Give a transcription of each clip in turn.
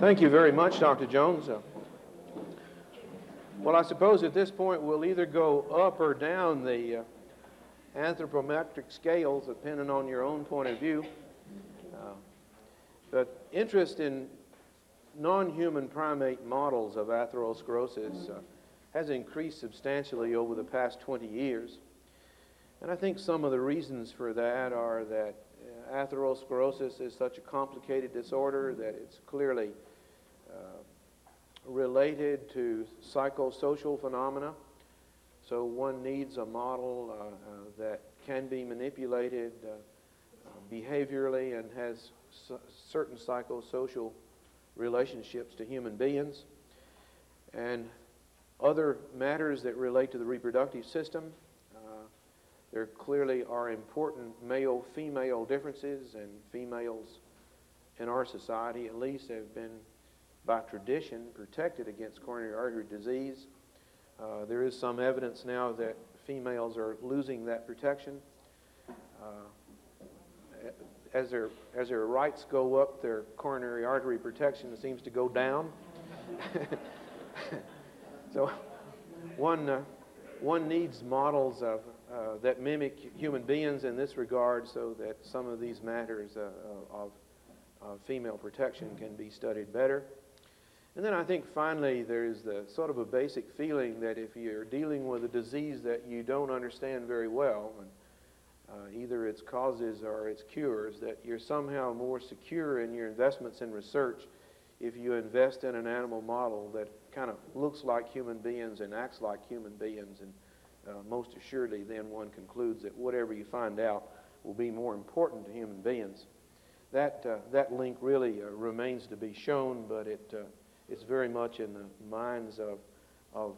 Thank you very much, Dr. Jones. Uh, well, I suppose at this point we'll either go up or down the uh, anthropometric scales, depending on your own point of view. Uh, but interest in non-human primate models of atherosclerosis uh, has increased substantially over the past 20 years. And I think some of the reasons for that are that uh, atherosclerosis is such a complicated disorder that it's clearly related to psychosocial phenomena. So one needs a model uh, uh, that can be manipulated uh, behaviorally and has certain psychosocial relationships to human beings. And other matters that relate to the reproductive system. Uh, there clearly are important male-female differences, and females in our society at least have been, by tradition, protected against coronary artery disease. Uh, there is some evidence now that females are losing that protection. Uh, as their, as their rights go up, their coronary artery protection seems to go down. so one, uh, one needs models of, uh, that mimic human beings in this regard so that some of these matters uh, of, of female protection can be studied better. And then I think finally there's the sort of a basic feeling that if you're dealing with a disease that you don't understand very well, and uh, either its causes or its cures, that you're somehow more secure in your investments in research if you invest in an animal model that kind of looks like human beings and acts like human beings. And uh, most assuredly, then one concludes that whatever you find out will be more important to human beings. That, uh, that link really uh, remains to be shown, but it, uh, it's very much in the minds of, of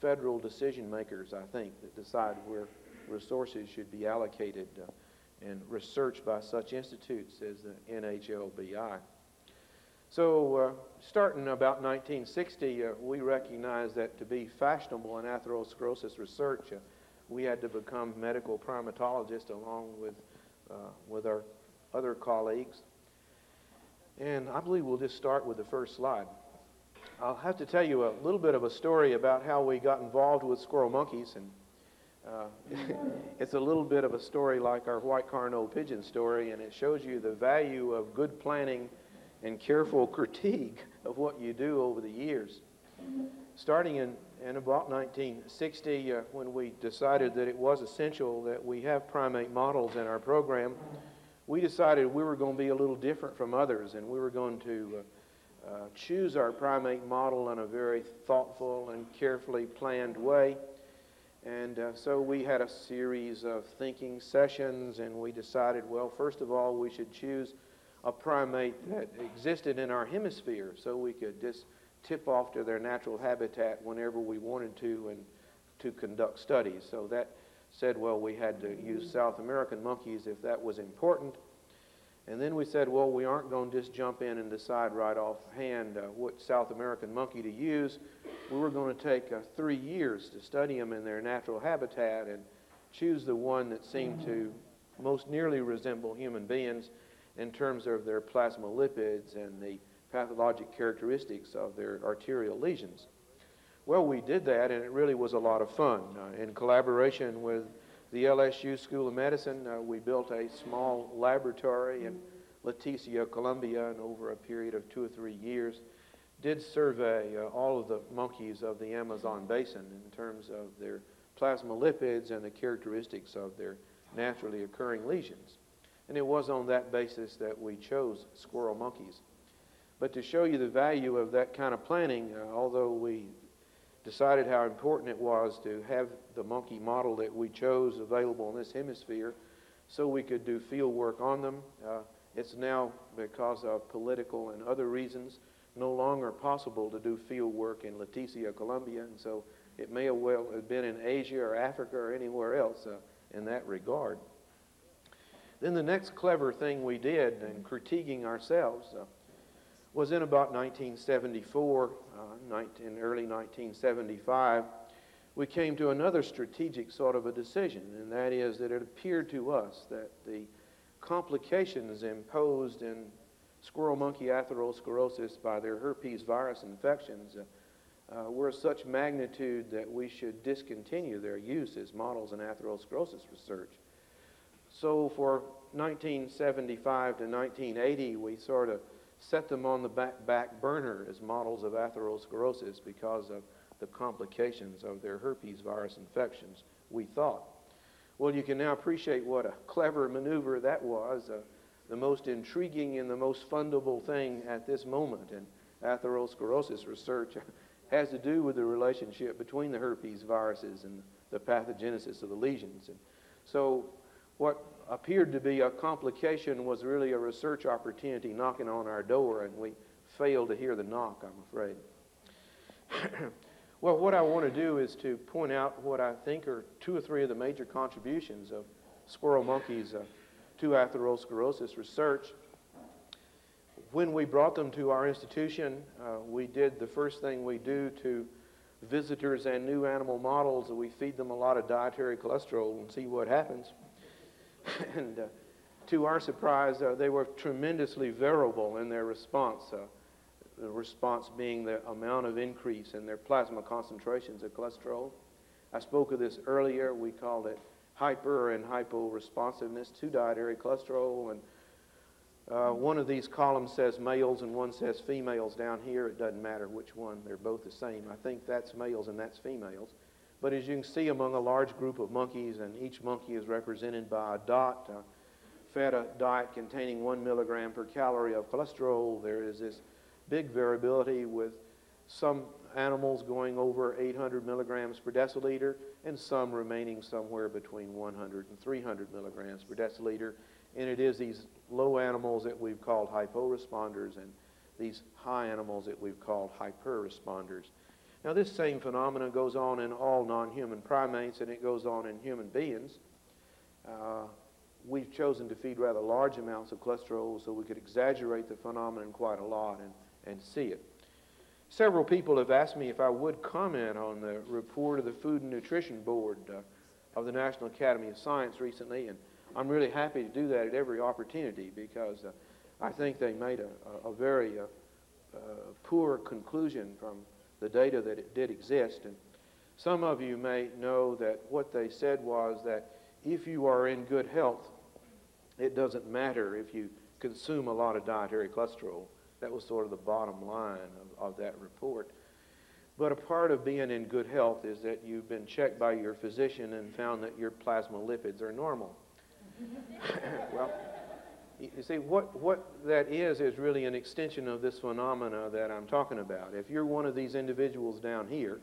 federal decision makers, I think, that decide where resources should be allocated uh, and research by such institutes as the NHLBI. So uh, starting about 1960, uh, we recognized that to be fashionable in atherosclerosis research, uh, we had to become medical primatologists along with, uh, with our other colleagues. And I believe we'll just start with the first slide. I'll have to tell you a little bit of a story about how we got involved with squirrel monkeys. And uh, it's a little bit of a story like our white Carneau pigeon story, and it shows you the value of good planning and careful critique of what you do over the years. Starting in, in about 1960, uh, when we decided that it was essential that we have primate models in our program, we decided we were going to be a little different from others, and we were going to uh, uh, choose our primate model in a very thoughtful and carefully planned way. And uh, so we had a series of thinking sessions, and we decided, well, first of all, we should choose a primate that existed in our hemisphere so we could just tip off to their natural habitat whenever we wanted to and to conduct studies. So that said, well, we had to use South American monkeys if that was important. And then we said, well, we aren't going to just jump in and decide right offhand uh, what South American monkey to use. We were going to take uh, three years to study them in their natural habitat and choose the one that seemed to most nearly resemble human beings in terms of their plasma lipids and the pathologic characteristics of their arterial lesions. Well, we did that, and it really was a lot of fun. Uh, in collaboration with the LSU School of Medicine, uh, we built a small laboratory in Leticia, Colombia, and over a period of two or three years, did survey uh, all of the monkeys of the Amazon basin in terms of their plasma lipids and the characteristics of their naturally occurring lesions. And it was on that basis that we chose squirrel monkeys. But to show you the value of that kind of planning, uh, although we decided how important it was to have the monkey model that we chose available in this hemisphere so we could do field work on them, uh, it's now, because of political and other reasons, no longer possible to do field work in Leticia, Colombia, and so it may have well have been in Asia or Africa or anywhere else uh, in that regard. Then the next clever thing we did in critiquing ourselves uh, was in about 1974, uh, 19, early 1975, we came to another strategic sort of a decision, and that is that it appeared to us that the complications imposed in squirrel monkey atherosclerosis by their herpes virus infections uh, uh, were of such magnitude that we should discontinue their use as models in atherosclerosis research. So for 1975 to 1980, we sort of set them on the back, back burner as models of atherosclerosis because of the complications of their herpes virus infections, we thought. Well, you can now appreciate what a clever maneuver that was. Uh, the most intriguing and the most fundable thing at this moment in atherosclerosis research has to do with the relationship between the herpes viruses and the pathogenesis of the lesions. And so what appeared to be a complication was really a research opportunity knocking on our door, and we failed to hear the knock, I'm afraid. well, what I want to do is to point out what I think are two or three of the major contributions of squirrel monkeys uh, to atherosclerosis research. When we brought them to our institution, uh, we did the first thing we do to visitors and new animal models, we feed them a lot of dietary cholesterol and see what happens. and uh, to our surprise, uh, they were tremendously variable in their response. Uh, the response being the amount of increase in their plasma concentrations of cholesterol. I spoke of this earlier. We called it hyper and hypo responsiveness to dietary cholesterol. And uh, one of these columns says males and one says females down here. It doesn't matter which one, they're both the same. I think that's males and that's females. But as you can see among a large group of monkeys, and each monkey is represented by a dot, uh, fed a diet containing one milligram per calorie of cholesterol, there is this big variability with some animals going over 800 milligrams per deciliter and some remaining somewhere between 100 and 300 milligrams per deciliter. And it is these low animals that we've called hyporesponders and these high animals that we've called hyperresponders. Now, this same phenomenon goes on in all non-human primates, and it goes on in human beings. Uh, we've chosen to feed rather large amounts of cholesterol so we could exaggerate the phenomenon quite a lot and, and see it. Several people have asked me if I would comment on the report of the Food and Nutrition Board uh, of the National Academy of Science recently, and I'm really happy to do that at every opportunity because uh, I think they made a, a, a very uh, uh poor conclusion from the data that it did exist. And some of you may know that what they said was that if you are in good health, it doesn't matter if you consume a lot of dietary cholesterol. That was sort of the bottom line of, of that report. But a part of being in good health is that you've been checked by your physician and found that your plasma lipids are normal. well, you see, what, what that is is really an extension of this phenomena that I'm talking about. If you're one of these individuals down here,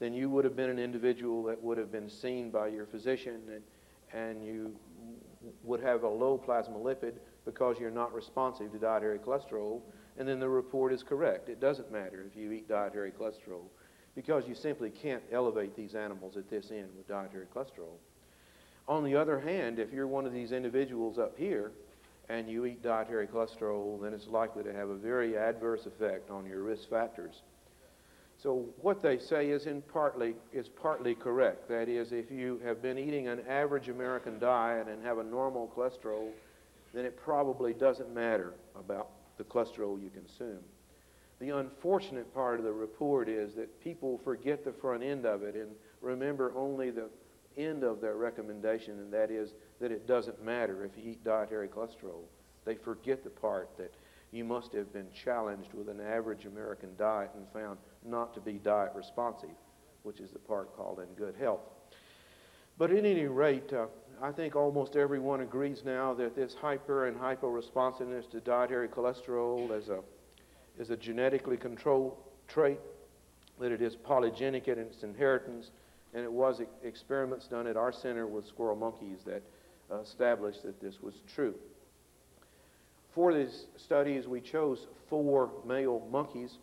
then you would have been an individual that would have been seen by your physician and, and you would have a low plasma lipid because you're not responsive to dietary cholesterol, and then the report is correct. It doesn't matter if you eat dietary cholesterol because you simply can't elevate these animals at this end with dietary cholesterol. On the other hand, if you're one of these individuals up here and you eat dietary cholesterol, then it's likely to have a very adverse effect on your risk factors. So what they say is in partly is partly correct. That is, if you have been eating an average American diet and have a normal cholesterol, then it probably doesn't matter about the cholesterol you consume. The unfortunate part of the report is that people forget the front end of it and remember only the end of their recommendation, and that is that it doesn't matter if you eat dietary cholesterol. They forget the part that you must have been challenged with an average American diet and found not to be diet responsive, which is the part called in good health. But at any rate, uh, I think almost everyone agrees now that this hyper and hypo-responsiveness to dietary cholesterol is a, is a genetically controlled trait, that it is polygenic in its inheritance, and it was experiments done at our center with squirrel monkeys that uh, established that this was true. For these studies, we chose four male monkeys,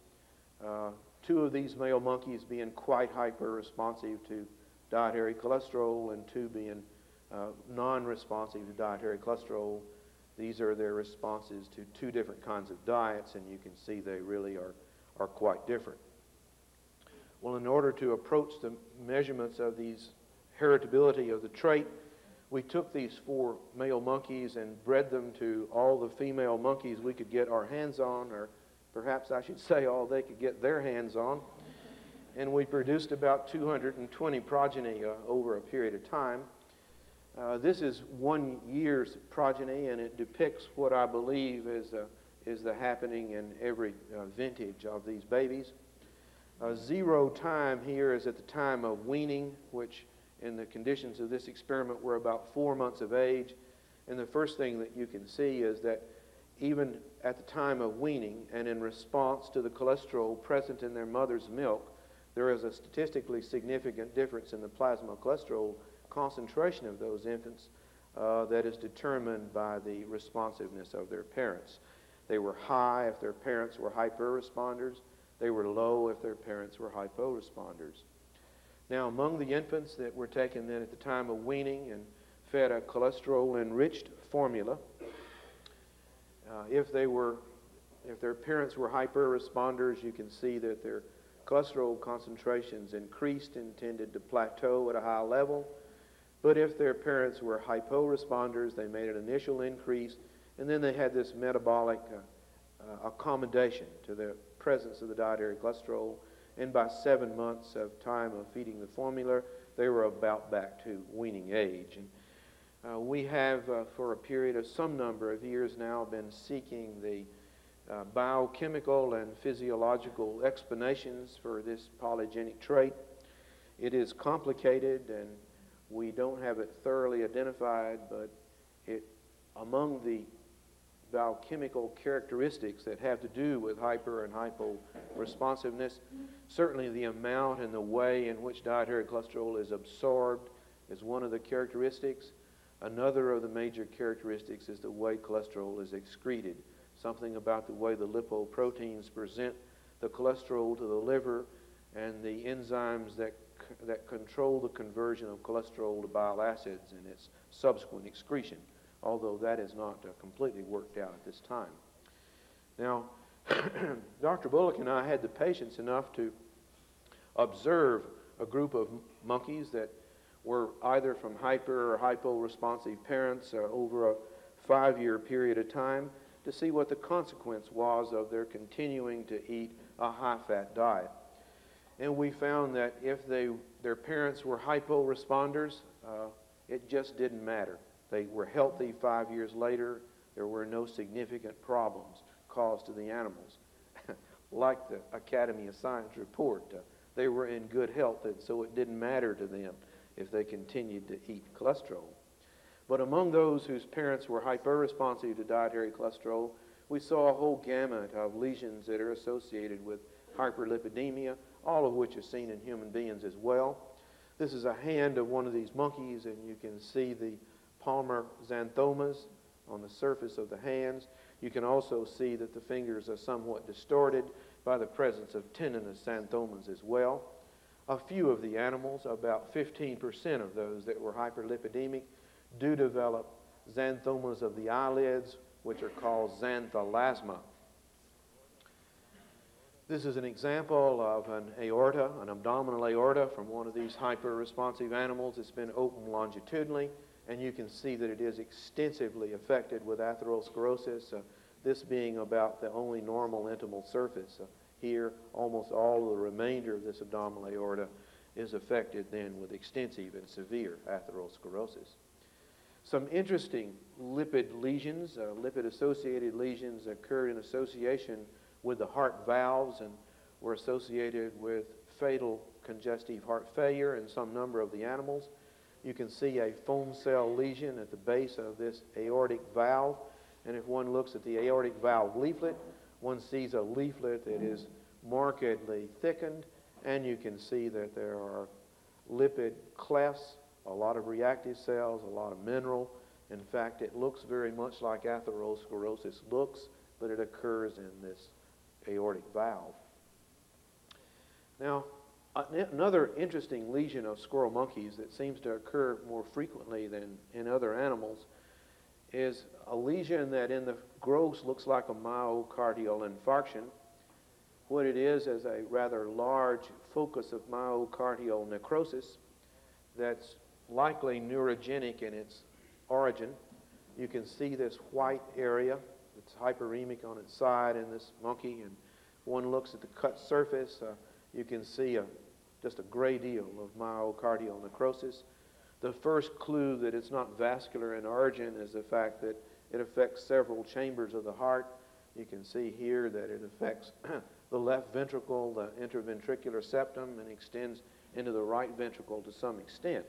uh, two of these male monkeys being quite hyper-responsive to dietary cholesterol and two being uh, non-responsive to dietary cholesterol. These are their responses to two different kinds of diets, and you can see they really are, are quite different. Well, in order to approach the measurements of these heritability of the trait, we took these four male monkeys and bred them to all the female monkeys we could get our hands on, or perhaps I should say all they could get their hands on. And we produced about 220 progeny uh, over a period of time. Uh, this is one year's progeny, and it depicts what I believe is, uh, is the happening in every uh, vintage of these babies. Zero time here is at the time of weaning, which in the conditions of this experiment were about four months of age. And the first thing that you can see is that even at the time of weaning and in response to the cholesterol present in their mother's milk, there is a statistically significant difference in the plasma cholesterol concentration of those infants uh, that is determined by the responsiveness of their parents. They were high if their parents were hyper-responders. They were low if their parents were hypo-responders. Now, among the infants that were taken then at the time of weaning and fed a cholesterol-enriched formula, uh, if they were, if their parents were hyper-responders, you can see that their cholesterol concentrations increased and tended to plateau at a high level. But if their parents were hypo-responders, they made an initial increase, and then they had this metabolic uh, uh, accommodation to the presence of the dietary cholesterol. And by seven months of time of feeding the formula, they were about back to weaning age. And uh, we have, uh, for a period of some number of years now, been seeking the uh, biochemical and physiological explanations for this polygenic trait. It is complicated and we don't have it thoroughly identified, but it, among the biochemical characteristics that have to do with hyper and hypo responsiveness, certainly the amount and the way in which dietary cholesterol is absorbed is one of the characteristics. Another of the major characteristics is the way cholesterol is excreted, something about the way the lipoproteins present the cholesterol to the liver and the enzymes that that control the conversion of cholesterol to bile acids and its subsequent excretion, although that is not uh, completely worked out at this time. Now, Dr. Bullock and I had the patience enough to observe a group of monkeys that were either from hyper or hypo-responsive parents uh, over a five-year period of time to see what the consequence was of their continuing to eat a high-fat diet. And we found that if they, their parents were hypo responders, uh, it just didn't matter. They were healthy five years later. There were no significant problems caused to the animals. like the Academy of Science report, uh, they were in good health, and so it didn't matter to them if they continued to eat cholesterol. But among those whose parents were hyperresponsive to dietary cholesterol, we saw a whole gamut of lesions that are associated with hyperlipidemia, all of which are seen in human beings as well. This is a hand of one of these monkeys, and you can see the palmar xanthomas on the surface of the hands. You can also see that the fingers are somewhat distorted by the presence of tendinous xanthomas as well. A few of the animals, about 15% of those that were hyperlipidemic, do develop xanthomas of the eyelids, which are called xanthelasma. This is an example of an aorta, an abdominal aorta from one of these hyper-responsive animals. It's been opened longitudinally, and you can see that it is extensively affected with atherosclerosis, uh, this being about the only normal intimal surface. Uh, here, almost all of the remainder of this abdominal aorta is affected then with extensive and severe atherosclerosis. Some interesting lipid lesions, uh, lipid-associated lesions occurred in association with the heart valves and were associated with fatal congestive heart failure in some number of the animals. You can see a foam cell lesion at the base of this aortic valve. And if one looks at the aortic valve leaflet, one sees a leaflet that is markedly thickened, and you can see that there are lipid clefts, a lot of reactive cells, a lot of mineral. In fact, it looks very much like atherosclerosis looks, but it occurs in this aortic valve. Now, another interesting lesion of squirrel monkeys that seems to occur more frequently than in other animals is a lesion that in the gross looks like a myocardial infarction. What it is is a rather large focus of myocardial necrosis that's likely neurogenic in its origin. You can see this white area. It's hyperemic on its side in this monkey. And one looks at the cut surface, uh, you can see a, just a great deal of myocardial necrosis. The first clue that it's not vascular in origin is the fact that it affects several chambers of the heart. You can see here that it affects the left ventricle, the interventricular septum, and extends into the right ventricle to some extent.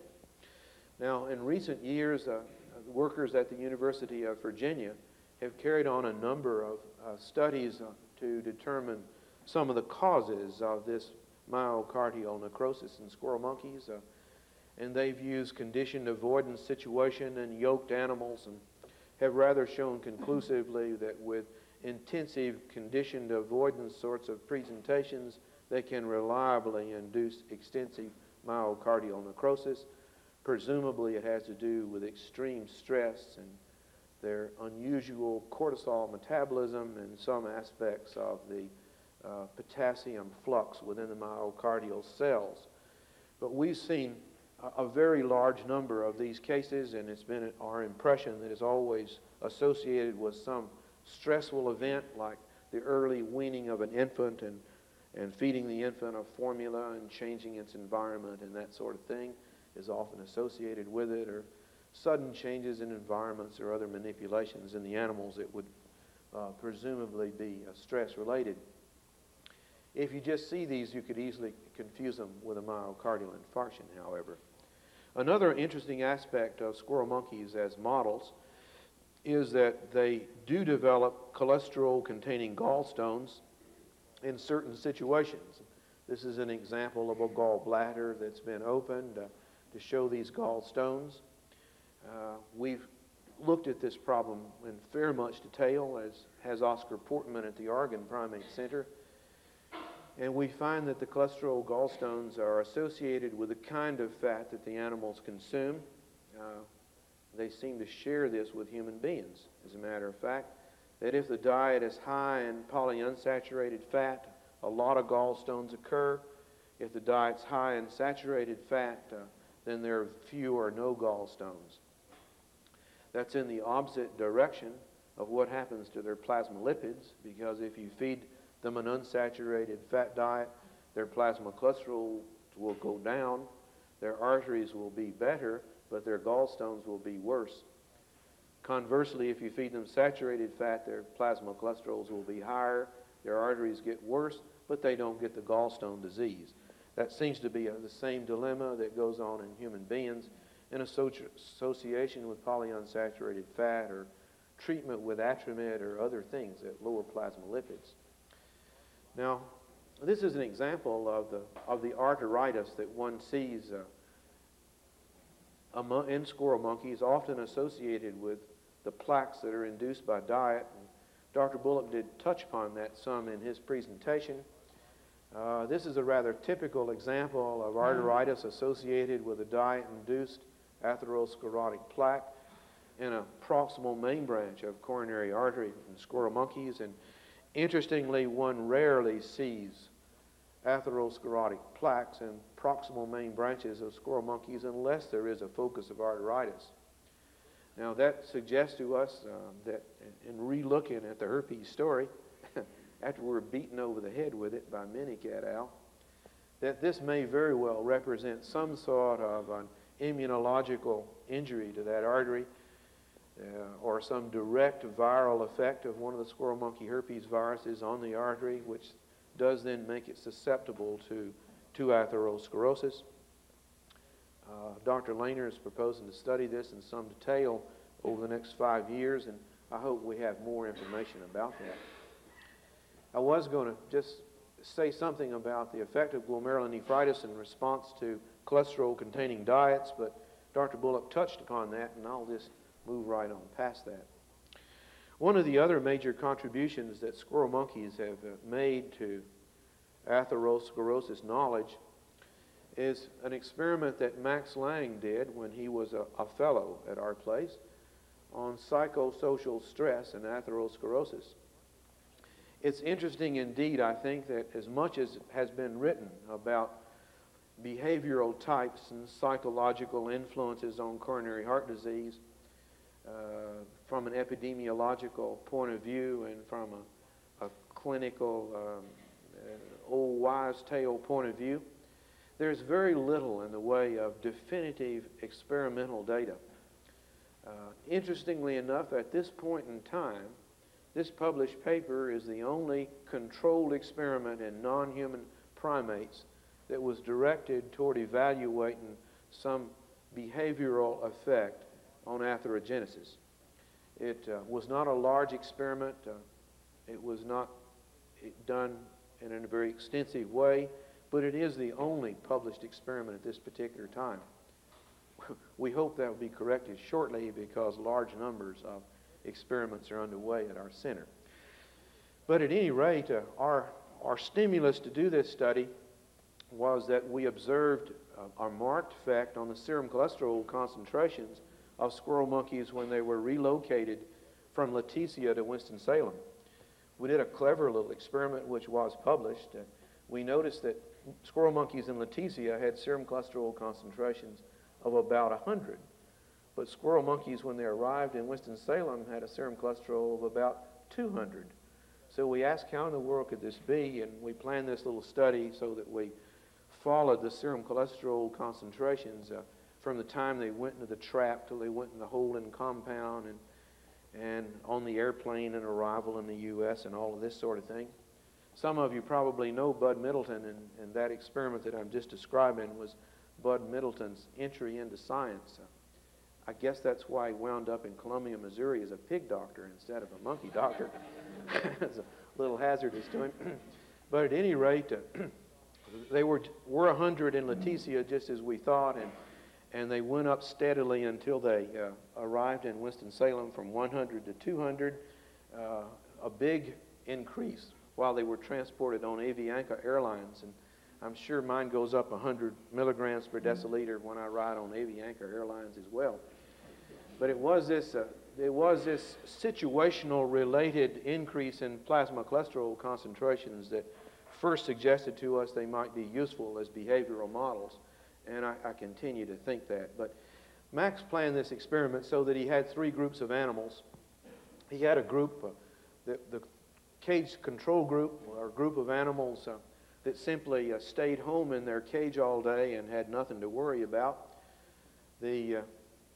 Now, in recent years, uh, workers at the University of Virginia have carried on a number of uh, studies uh, to determine some of the causes of this myocardial necrosis in squirrel monkeys. Uh, and they've used conditioned avoidance situation in yoked animals and have rather shown conclusively that with intensive conditioned avoidance sorts of presentations, they can reliably induce extensive myocardial necrosis. Presumably, it has to do with extreme stress and their unusual cortisol metabolism and some aspects of the uh, potassium flux within the myocardial cells. But we've seen a, a very large number of these cases, and it's been our impression that it's always associated with some stressful event like the early weaning of an infant and, and feeding the infant a formula and changing its environment and that sort of thing is often associated with it, or sudden changes in environments or other manipulations in the animals that would uh, presumably be uh, stress related. If you just see these, you could easily confuse them with a myocardial infarction, however. Another interesting aspect of squirrel monkeys as models is that they do develop cholesterol containing gallstones in certain situations. This is an example of a gallbladder that's been opened uh, to show these gallstones. Uh, we've looked at this problem in fair much detail, as has Oscar Portman at the Oregon Primate Center. And we find that the cholesterol gallstones are associated with the kind of fat that the animals consume. Uh, they seem to share this with human beings, as a matter of fact, that if the diet is high in polyunsaturated fat, a lot of gallstones occur. If the diet's high in saturated fat, uh, then there are few or no gallstones. That's in the opposite direction of what happens to their plasma lipids, because if you feed them an unsaturated fat diet, their plasma cholesterol will go down, their arteries will be better, but their gallstones will be worse. Conversely, if you feed them saturated fat, their plasma cholesterols will be higher, their arteries get worse, but they don't get the gallstone disease. That seems to be a, the same dilemma that goes on in human beings in association with polyunsaturated fat or treatment with Atromid or other things that lower plasma lipids. Now, this is an example of the, of the arteritis that one sees uh, in squirrel monkeys, often associated with the plaques that are induced by diet. And Dr. Bullock did touch upon that some in his presentation. Uh, this is a rather typical example of arteritis associated with a diet-induced atherosclerotic plaque in a proximal main branch of coronary artery in squirrel monkeys. And Interestingly, one rarely sees atherosclerotic plaques in proximal main branches of squirrel monkeys unless there is a focus of arteritis. Now, that suggests to us uh, that in relooking at the herpes story, after we're beaten over the head with it by Minick et al., that this may very well represent some sort of an immunological injury to that artery or some direct viral effect of one of the squirrel monkey herpes viruses on the artery, which does then make it susceptible to, to atherosclerosis. Uh, Dr. Lehner is proposing to study this in some detail over the next five years, and I hope we have more information about that. I was going to just say something about the effect of glomerulonephritis in response to cholesterol-containing diets, but Dr. Bullock touched upon that, and I'll just move right on past that. One of the other major contributions that squirrel monkeys have uh, made to atherosclerosis knowledge is an experiment that Max Lang did when he was a, a fellow at our place on psychosocial stress and atherosclerosis. It's interesting indeed, I think, that as much as has been written about behavioral types and psychological influences on coronary heart disease from an epidemiological point of view and from a, a clinical um, uh, old wise tale point of view. There's very little in the way of definitive experimental data. Uh, interestingly enough, at this point in time, this published paper is the only controlled experiment in non-human primates that was directed toward evaluating some behavioral effect on atherogenesis. It uh, was not a large experiment. Uh, it was not done in a very extensive way, but it is the only published experiment at this particular time. We hope that will be corrected shortly because large numbers of experiments are underway at our center. But at any rate, uh, our, our stimulus to do this study was that we observed uh, a marked effect on the serum cholesterol concentrations of squirrel monkeys when they were relocated from Leticia to Winston-Salem. We did a clever little experiment which was published. Uh, we noticed that squirrel monkeys in Leticia had serum cholesterol concentrations of about 100. But squirrel monkeys, when they arrived in Winston-Salem, had a serum cholesterol of about 200. So we asked, how in the world could this be? And we planned this little study so that we followed the serum cholesterol concentrations uh, from the time they went into the trap till they went in the holding compound and, and on the airplane and arrival in the U.S. and all of this sort of thing. Some of you probably know Bud Middleton, and, and that experiment that I'm just describing was Bud Middleton's entry into science. I guess that's why he wound up in Columbia, Missouri as a pig doctor instead of a monkey doctor. it's a little hazardous to him. but at any rate, uh, they were, were 100 in Leticia just as we thought, and, and they went up steadily until they uh, arrived in Winston-Salem from 100 to 200, uh, a big increase while they were transported on Avianca Airlines. And I'm sure mine goes up 100 milligrams per deciliter when I ride on Avianca Airlines as well. But it was this, uh, it was this situational related increase in plasma cholesterol concentrations that first suggested to us they might be useful as behavioral models. And I, I continue to think that. But Max planned this experiment so that he had three groups of animals. He had a group, uh, the, the cage control group, or group of animals uh, that simply uh, stayed home in their cage all day and had nothing to worry about. The uh,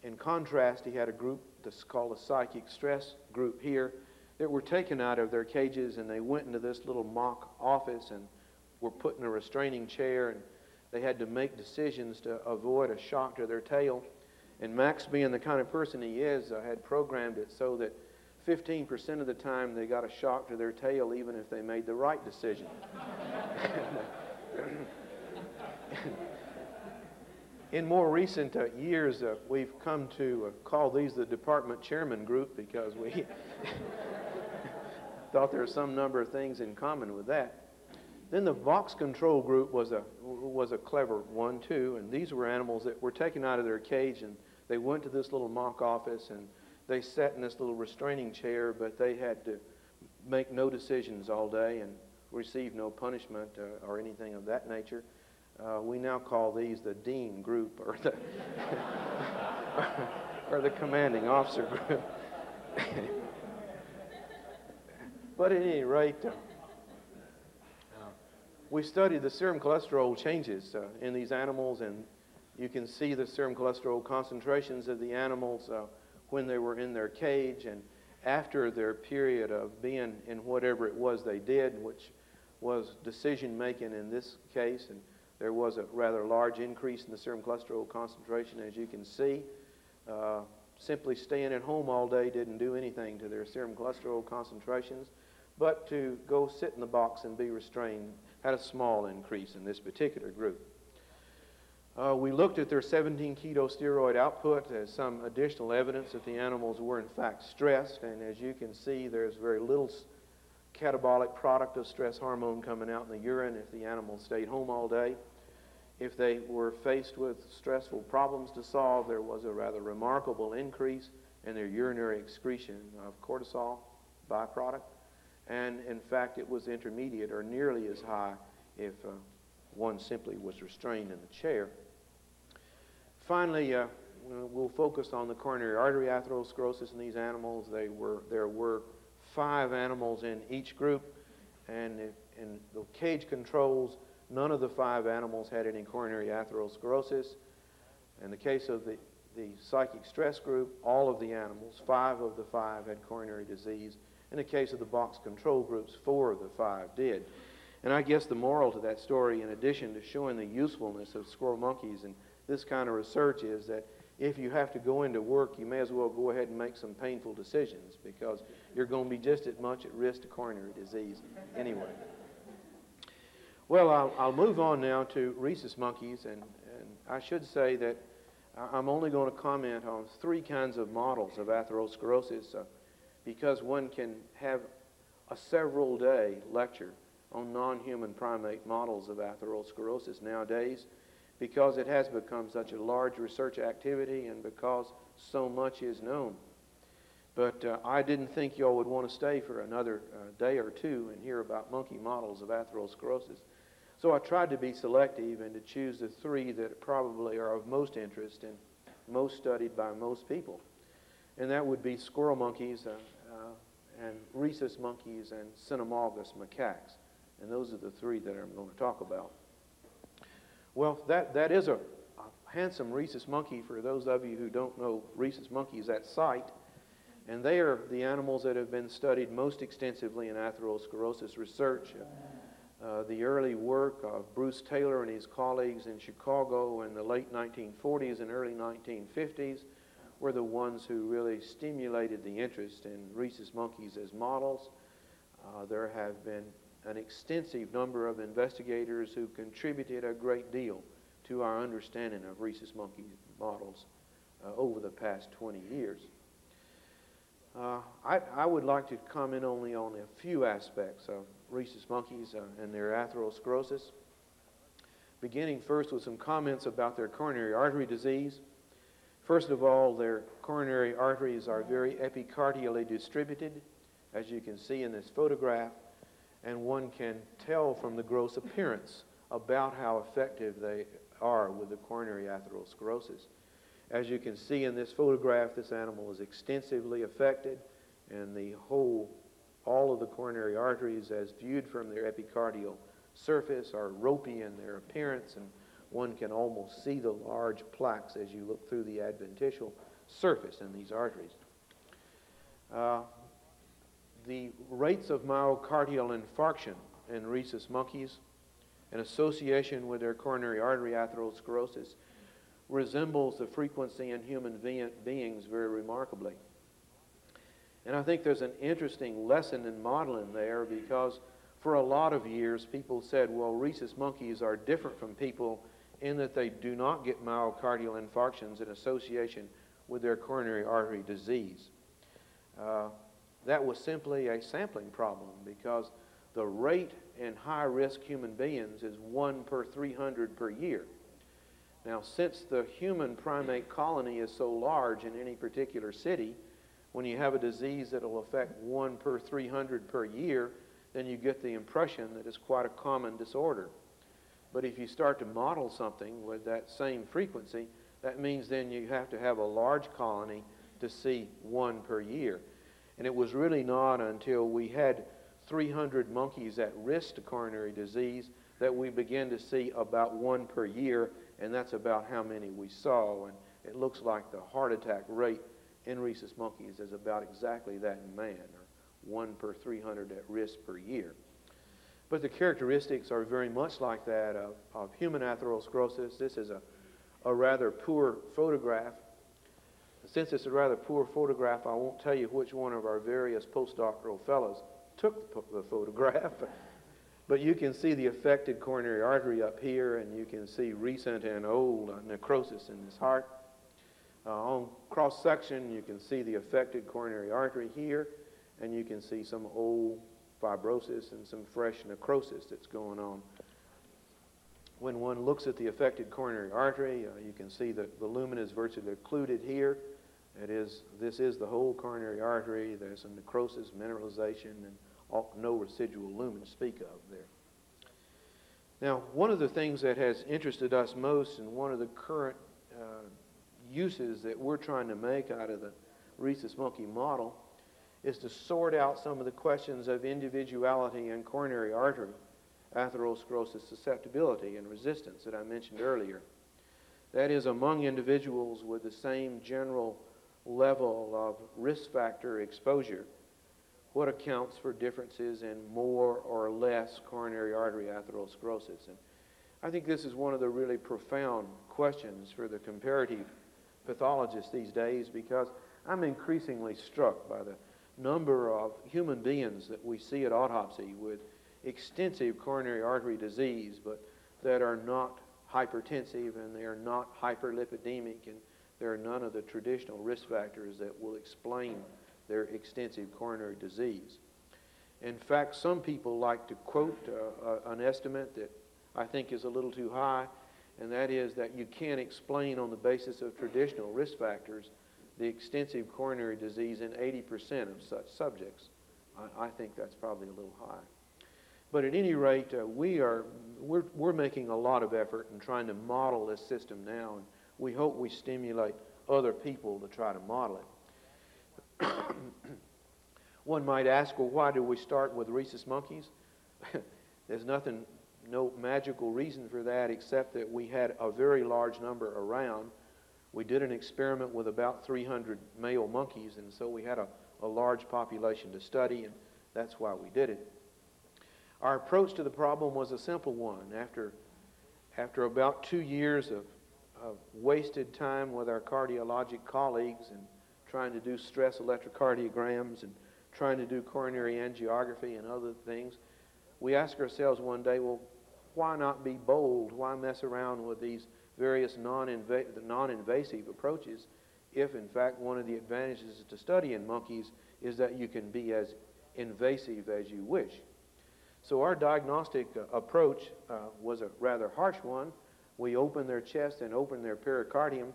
in contrast, he had a group that's called a psychic stress group here that were taken out of their cages and they went into this little mock office and were put in a restraining chair and they had to make decisions to avoid a shock to their tail. And Max, being the kind of person he is, uh, had programmed it so that 15% of the time they got a shock to their tail even if they made the right decision. In more recent uh, years, uh, we've come to uh, call these the department chairman group because we thought there were some number of things in common with that. Then the box control group was a, was a clever one, too, and these were animals that were taken out of their cage and they went to this little mock office and they sat in this little restraining chair, but they had to make no decisions all day and receive no punishment uh, or anything of that nature. Uh, we now call these the dean group or the, or the commanding officer group. but at any rate, uh, we studied the serum cholesterol changes uh, in these animals, and you can see the serum cholesterol concentrations of the animals uh, when they were in their cage and after their period of being in whatever it was they did, which was decision making in this case. And there was a rather large increase in the serum cholesterol concentration, as you can see. Uh, simply staying at home all day didn't do anything to their serum cholesterol concentrations, but to go sit in the box and be restrained had a small increase in this particular group. Uh, we looked at their 17 keto steroid output as some additional evidence that the animals were in fact stressed, and as you can see, there's very little catabolic product of stress hormone coming out in the urine if the animal stayed home all day. If they were faced with stressful problems to solve, there was a rather remarkable increase in their urinary excretion of cortisol byproduct. And in fact, it was intermediate or nearly as high if uh, one simply was restrained in the chair. Finally, uh, we'll focus on the coronary artery atherosclerosis in these animals. They were, there were five animals in each group, and in the cage controls, none of the five animals had any coronary atherosclerosis. In the case of the, the psychic stress group, all of the animals, five of the five had coronary disease. In the case of the box control groups, four of the five did. And I guess the moral to that story, in addition to showing the usefulness of squirrel monkeys and this kind of research, is that if you have to go into work, you may as well go ahead and make some painful decisions because you're going to be just as much at risk to coronary disease anyway. Well, I'll, I'll move on now to rhesus monkeys, and, and I should say that I'm only going to comment on three kinds of models of atherosclerosis uh, because one can have a several day lecture on non human primate models of atherosclerosis nowadays because it has become such a large research activity and because so much is known. But uh, I didn't think y'all would want to stay for another uh, day or two and hear about monkey models of atherosclerosis. So I tried to be selective and to choose the three that probably are of most interest and most studied by most people. And that would be squirrel monkeys uh, and rhesus monkeys and cynomolgus macaques. And those are the three that I'm going to talk about. Well, that, that is a, a handsome rhesus monkey for those of you who don't know rhesus monkeys at sight. And they are the animals that have been studied most extensively in atherosclerosis research. Uh, the early work of Bruce Taylor and his colleagues in Chicago in the late 1940s and early 1950s were the ones who really stimulated the interest in rhesus monkeys as models. Uh, there have been an extensive number of investigators who contributed a great deal to our understanding of rhesus monkey models uh, over the past 20 years. Uh, I, I, would like to comment only on a few aspects of rhesus monkeys uh, and their atherosclerosis. Beginning first with some comments about their coronary artery disease. First of all, their coronary arteries are very epicardially distributed, as you can see in this photograph and one can tell from the gross appearance about how effective they are with the coronary atherosclerosis. As you can see in this photograph, this animal is extensively affected, and the whole, all of the coronary arteries, as viewed from their epicardial surface, are ropey in their appearance, and one can almost see the large plaques as you look through the adventitial surface in these arteries. Uh, the rates of myocardial infarction in rhesus monkeys in association with their coronary artery atherosclerosis resembles the frequency in human beings very remarkably. And I think there's an interesting lesson in modeling there because for a lot of years people said, well, rhesus monkeys are different from people in that they do not get myocardial infarctions in association with their coronary artery disease. Uh, that was simply a sampling problem because the rate in high risk human beings is 1 per 300 per year. Now, since the human primate colony is so large in any particular city, when you have a disease that will affect 1 per 300 per year, then you get the impression that it's quite a common disorder. But if you start to model something with that same frequency, that means then you have to have a large colony to see one per year. And it was really not until we had 300 monkeys at risk to coronary disease that we began to see about one per year, and that's about how many we saw. And it looks like the heart attack rate in rhesus monkeys is about exactly that in man, or one per 300 at risk per year. But the characteristics are very much like that of, of human atherosclerosis. This is a, a rather poor photograph since it's a rather poor photograph, I won't tell you which one of our various postdoctoral fellows took the photograph. But you can see the affected coronary artery up here, and you can see recent and old uh, necrosis in his heart. Uh, on cross section, you can see the affected coronary artery here, and you can see some old fibrosis and some fresh necrosis that's going on. When one looks at the affected coronary artery, uh, you can see that the lumen is virtually occluded here. It is, this is the whole coronary artery. There's some necrosis, mineralization, and all, no residual lumen to speak of there. Now, one of the things that has interested us most and one of the current uh, uses that we're trying to make out of the rhesus monkey model is to sort out some of the questions of individuality and coronary artery atherosclerosis susceptibility and resistance that I mentioned earlier. That is, among individuals with the same general level of risk factor exposure, what accounts for differences in more or less coronary artery atherosclerosis? And I think this is one of the really profound questions for the comparative pathologist these days because I'm increasingly struck by the number of human beings that we see at autopsy with extensive coronary artery disease, but that are not hypertensive and they are not hyperlipidemic and there are none of the traditional risk factors that will explain their extensive coronary disease. In fact, some people like to quote uh, uh, an estimate that I think is a little too high, and that is that you can't explain on the basis of traditional risk factors the extensive coronary disease in 80% of such subjects. I, I, think that's probably a little high. But at any rate, uh, we are, we're, we're making a lot of effort in trying to model this system now, and we hope we stimulate other people to try to model it. One might ask, well, why do we start with rhesus monkeys? There's nothing, no magical reason for that except that we had a very large number around we did an experiment with about 300 male monkeys, and so we had a, a large population to study, and that's why we did it. Our approach to the problem was a simple one. After, after about two years of, of wasted time with our cardiologic colleagues and trying to do stress electrocardiograms and trying to do coronary angiography and other things, we asked ourselves one day, well, why not be bold? Why mess around with these various non-invasive approaches if, in fact, one of the advantages to study in monkeys is that you can be as invasive as you wish. So our diagnostic uh, approach uh, was a rather harsh one. We opened their chest and opened their pericardium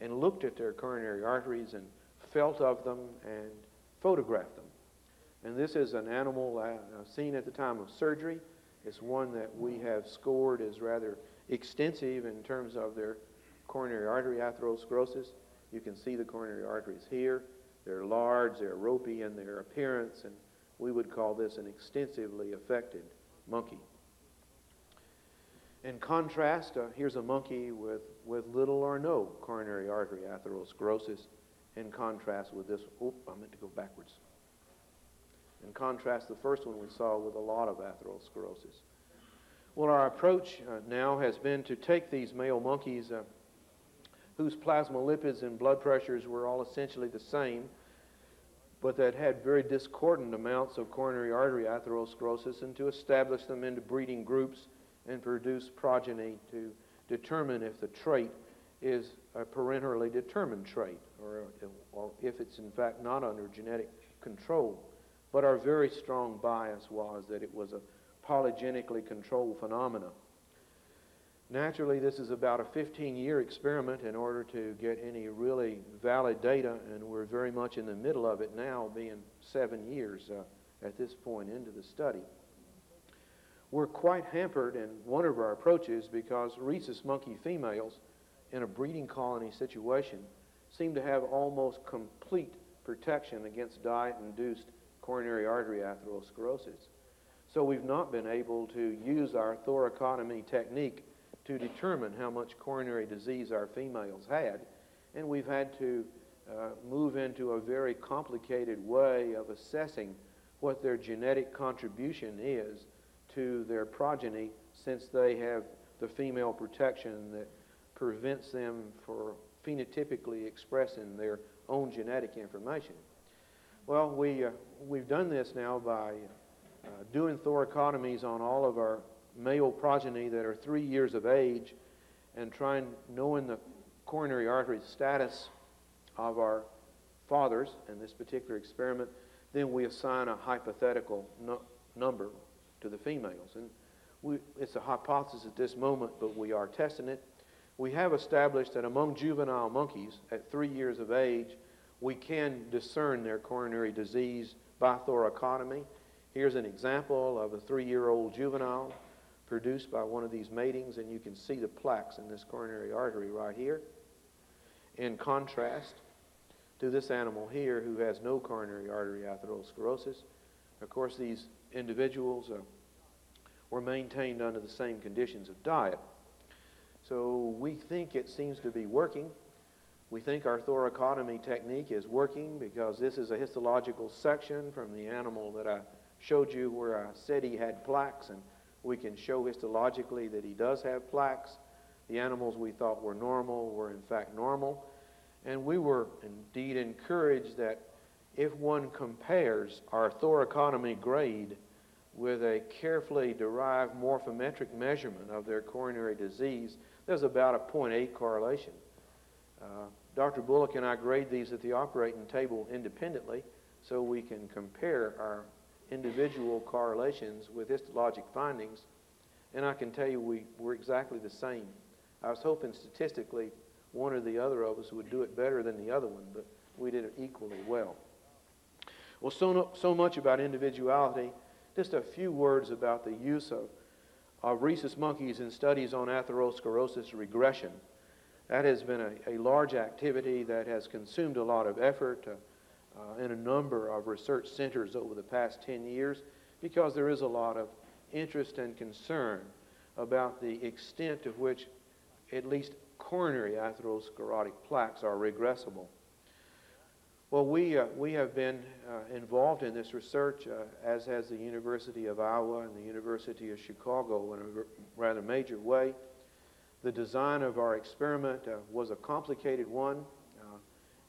and looked at their coronary arteries and felt of them and photographed them. And this is an animal uh, seen at the time of surgery. It's one that we have scored as rather extensive in terms of their coronary artery atherosclerosis. You can see the coronary arteries here. They're large, they're ropey in their appearance, and we would call this an extensively affected monkey. In contrast, uh, here's a monkey with, with little or no coronary artery atherosclerosis in contrast with this. Oop, I meant to go backwards. In contrast, the first one we saw with a lot of atherosclerosis. Well, our approach uh, now has been to take these male monkeys uh, whose plasma lipids and blood pressures were all essentially the same, but that had very discordant amounts of coronary artery atherosclerosis, and to establish them into breeding groups and produce progeny to determine if the trait is a parenterally determined trait or, or if it's in fact not under genetic control. But our very strong bias was that it was a polygenically controlled phenomena. Naturally, this is about a 15-year experiment in order to get any really valid data, and we're very much in the middle of it now, being seven years uh, at this point into the study. We're quite hampered in one of our approaches because rhesus monkey females in a breeding colony situation seem to have almost complete protection against diet-induced coronary artery atherosclerosis. So we've not been able to use our thoracotomy technique to determine how much coronary disease our females had. And we've had to uh, move into a very complicated way of assessing what their genetic contribution is to their progeny since they have the female protection that prevents them from phenotypically expressing their own genetic information. Well, we, uh, we've done this now by uh, doing thoracotomies on all of our male progeny that are three years of age and trying, knowing the coronary artery status of our fathers in this particular experiment, then we assign a hypothetical number to the females. And we, it's a hypothesis at this moment, but we are testing it. We have established that among juvenile monkeys at three years of age, we can discern their coronary disease by thoracotomy Here's an example of a three-year-old juvenile produced by one of these matings, and you can see the plaques in this coronary artery right here. In contrast to this animal here who has no coronary artery atherosclerosis, of course, these individuals uh, were maintained under the same conditions of diet. So we think it seems to be working. We think our thoracotomy technique is working because this is a histological section from the animal that I showed you where I said he had plaques, and we can show histologically that he does have plaques. The animals we thought were normal were in fact normal. And we were indeed encouraged that if one compares our thoracotomy grade with a carefully derived morphometric measurement of their coronary disease, there's about a 0.8 correlation. Uh, Dr. Bullock and I grade these at the operating table independently so we can compare our individual correlations with histologic findings, and I can tell you we, we're exactly the same. I was hoping statistically one or the other of us would do it better than the other one, but we did it equally well. Well, so, no, so much about individuality. Just a few words about the use of, of rhesus monkeys in studies on atherosclerosis regression. That has been a, a large activity that has consumed a lot of effort uh, uh, in a number of research centers over the past 10 years because there is a lot of interest and concern about the extent to which at least coronary atherosclerotic plaques are regressible. Well, we, uh, we have been uh, involved in this research, uh, as has the University of Iowa and the University of Chicago in a rather major way. The design of our experiment uh, was a complicated one.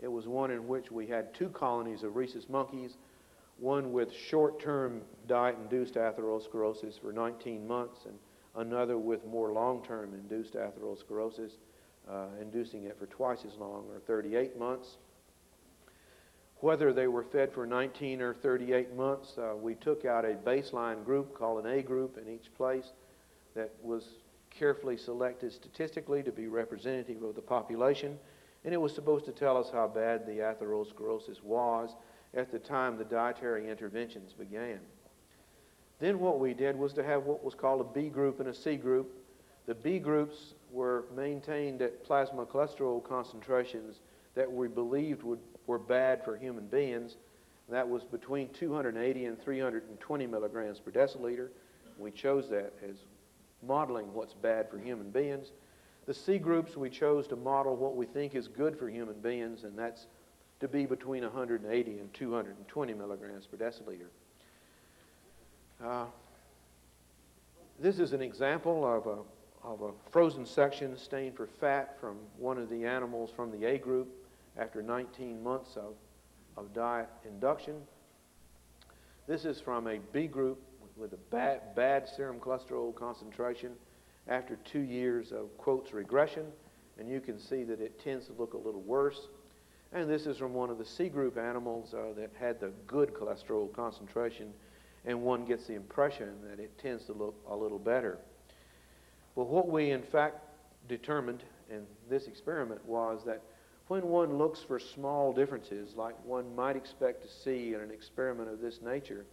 It was one in which we had two colonies of rhesus monkeys, one with short-term diet-induced atherosclerosis for 19 months and another with more long-term induced atherosclerosis, uh, inducing it for twice as long, or 38 months. Whether they were fed for 19 or 38 months, uh, we took out a baseline group called an A group in each place that was carefully selected statistically to be representative of the population, and it was supposed to tell us how bad the atherosclerosis was at the time the dietary interventions began. Then what we did was to have what was called a B group and a C group. The B groups were maintained at plasma cholesterol concentrations that we believed would were bad for human beings. That was between 280 and 320 milligrams per deciliter. We chose that as modeling what's bad for human beings. The C groups, we chose to model what we think is good for human beings, and that's to be between 180 and 220 milligrams per deciliter. Uh, this is an example of a, of a frozen section stained for fat from one of the animals from the A group after 19 months of, of diet induction. This is from a B group with a bad, bad serum cholesterol concentration after two years of, quotes, regression. And you can see that it tends to look a little worse. And this is from one of the C group animals uh, that had the good cholesterol concentration, and one gets the impression that it tends to look a little better. Well, what we in fact determined in this experiment was that when one looks for small differences, like one might expect to see in an experiment of this nature,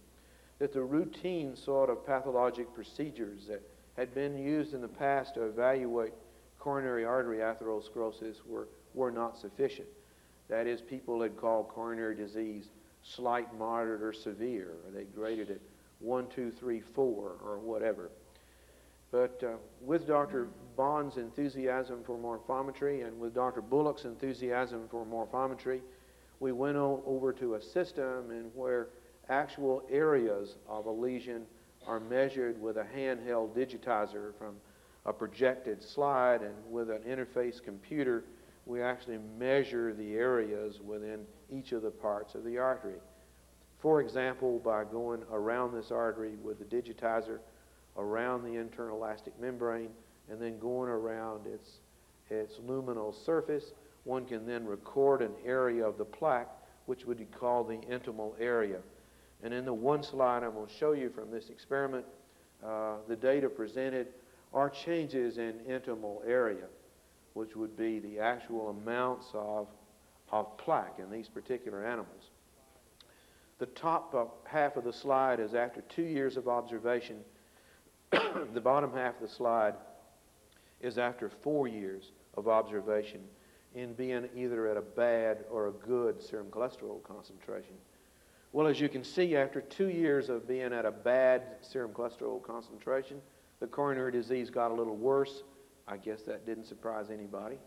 that the routine sort of pathologic procedures that had been used in the past to evaluate coronary artery atherosclerosis were, were not sufficient. That is, people had called coronary disease slight, moderate, or severe, or they graded it 1, 2, 3, 4, or whatever. But uh, with Dr. Bond's enthusiasm for morphometry and with Dr. Bullock's enthusiasm for morphometry, we went over to a system in where actual areas of a lesion are measured with a handheld digitizer from a projected slide and with an interface computer we actually measure the areas within each of the parts of the artery. For example, by going around this artery with the digitizer around the internal elastic membrane and then going around its, its luminal surface, one can then record an area of the plaque, which would be called the intimal area. And in the one slide I'm going to show you from this experiment, uh, the data presented are changes in intimal area, which would be the actual amounts of, of plaque in these particular animals. The top half of the slide is after two years of observation the bottom half of the slide is after four years of observation in being either at a bad or a good serum cholesterol concentration. Well, as you can see, after two years of being at a bad serum cholesterol concentration, the coronary disease got a little worse. I guess that didn't surprise anybody.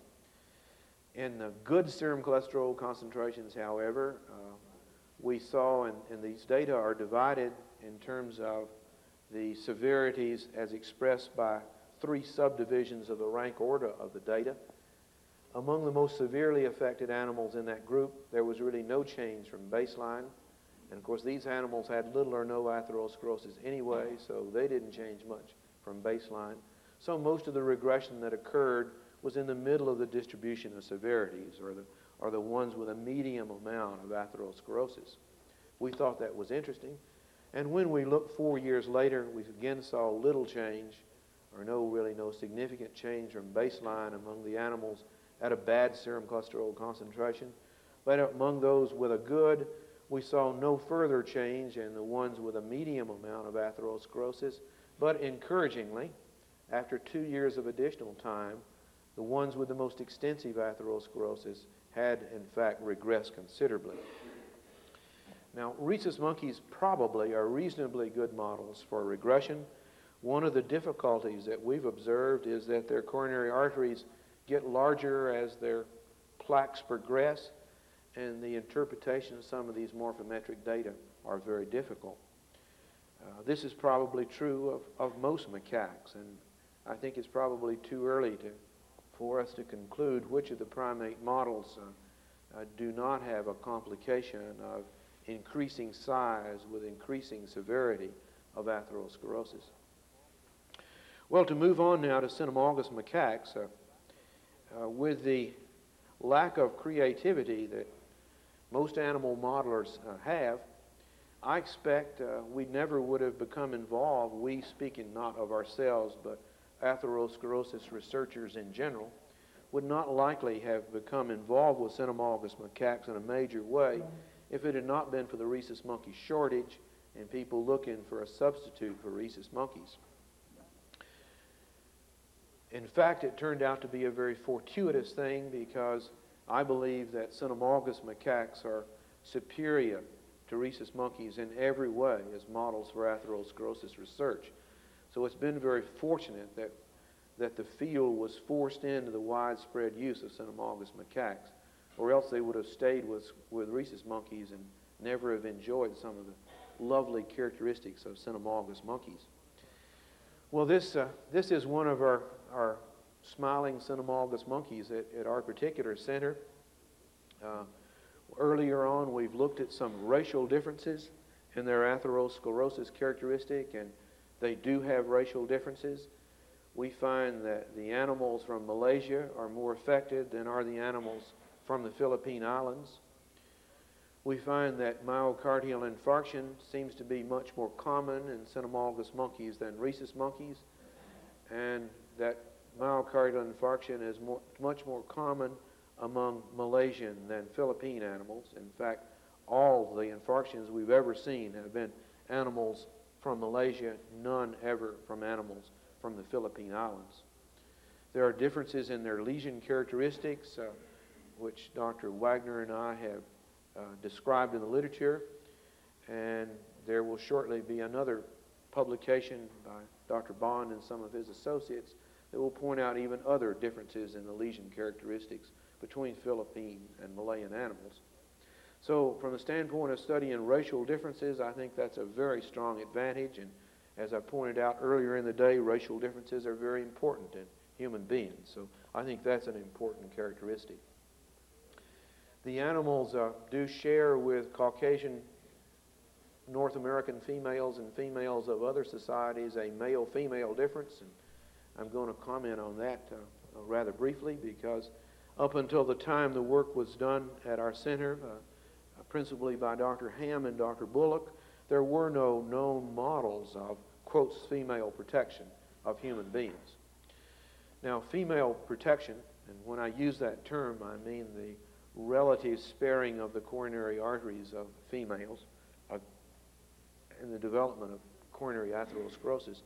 In the good serum cholesterol concentrations, however, uh, we saw, and, and these data are divided in terms of the severities as expressed by three subdivisions of the rank order of the data. Among the most severely affected animals in that group, there was really no change from baseline. And of course, these animals had little or no atherosclerosis anyway, mm. so they didn't change much from baseline. So most of the regression that occurred was in the middle of the distribution of severities, or the, or the ones with a medium amount of atherosclerosis. We thought that was interesting. And when we looked four years later, we again saw little change, or no, really no significant change from baseline among the animals at a bad serum cholesterol concentration. But among those with a good, we saw no further change in the ones with a medium amount of atherosclerosis. But encouragingly, after two years of additional time, the ones with the most extensive atherosclerosis had, in fact, regressed considerably. Now, rhesus monkeys probably are reasonably good models for regression. One of the difficulties that we've observed is that their coronary arteries get larger as their plaques progress, and the interpretation of some of these morphometric data are very difficult. Uh, this is probably true of, of most macaques, and I think it's probably too early to, for us to conclude which of the primate models uh, uh, do not have a complication of increasing size with increasing severity of atherosclerosis. Well, to move on now to cynomolgus macaques, uh, uh, with the lack of creativity that most animal modelers uh, have, I expect uh, we never would have become involved, we speaking not of ourselves, but atherosclerosis researchers in general, would not likely have become involved with cynomolgus macaques in a major way if it had not been for the rhesus monkey shortage and people looking for a substitute for rhesus monkeys. In fact, it turned out to be a very fortuitous thing because I believe that cynomolgus macaques are superior to rhesus monkeys in every way as models for atherosclerosis research. So it's been very fortunate that, that the field was forced into the widespread use of cynomolgus macaques, or else they would have stayed with, with rhesus monkeys and never have enjoyed some of the lovely characteristics of cynomolgus monkeys. Well, this, uh, this is one of our our smiling cynomolgus monkeys at, at our particular center. Uh, earlier on, we've looked at some racial differences in their atherosclerosis characteristic, and they do have racial differences. We find that the animals from Malaysia are more affected than are the animals from the Philippine Islands. We find that myocardial infarction seems to be much more common in cynomolgus monkeys than rhesus monkeys. And that myocardial infarction is more, much more common among Malaysian than Philippine animals. In fact, all the infarctions we've ever seen have been animals from Malaysia, none ever from animals from the Philippine Islands. There are differences in their lesion characteristics, uh, which Dr. Wagner and I have uh, described in the literature, and there will shortly be another publication by Dr. Bond and some of his associates that will point out even other differences in the lesion characteristics between Philippine and Malayan animals. So from the standpoint of studying racial differences, I think that's a very strong advantage. And as I pointed out earlier in the day, racial differences are very important in human beings. So I think that's an important characteristic. The animals uh, do share with Caucasian North American females and females of other societies a male-female difference. And I'm going to comment on that uh, uh, rather briefly because up until the time the work was done at our center, uh, uh, principally by Dr. Hamm and Dr. Bullock, there were no known models of, quotes, female protection of human beings. Now, female protection, and when I use that term, I mean the relative sparing of the coronary arteries of females uh, in the development of coronary atherosclerosis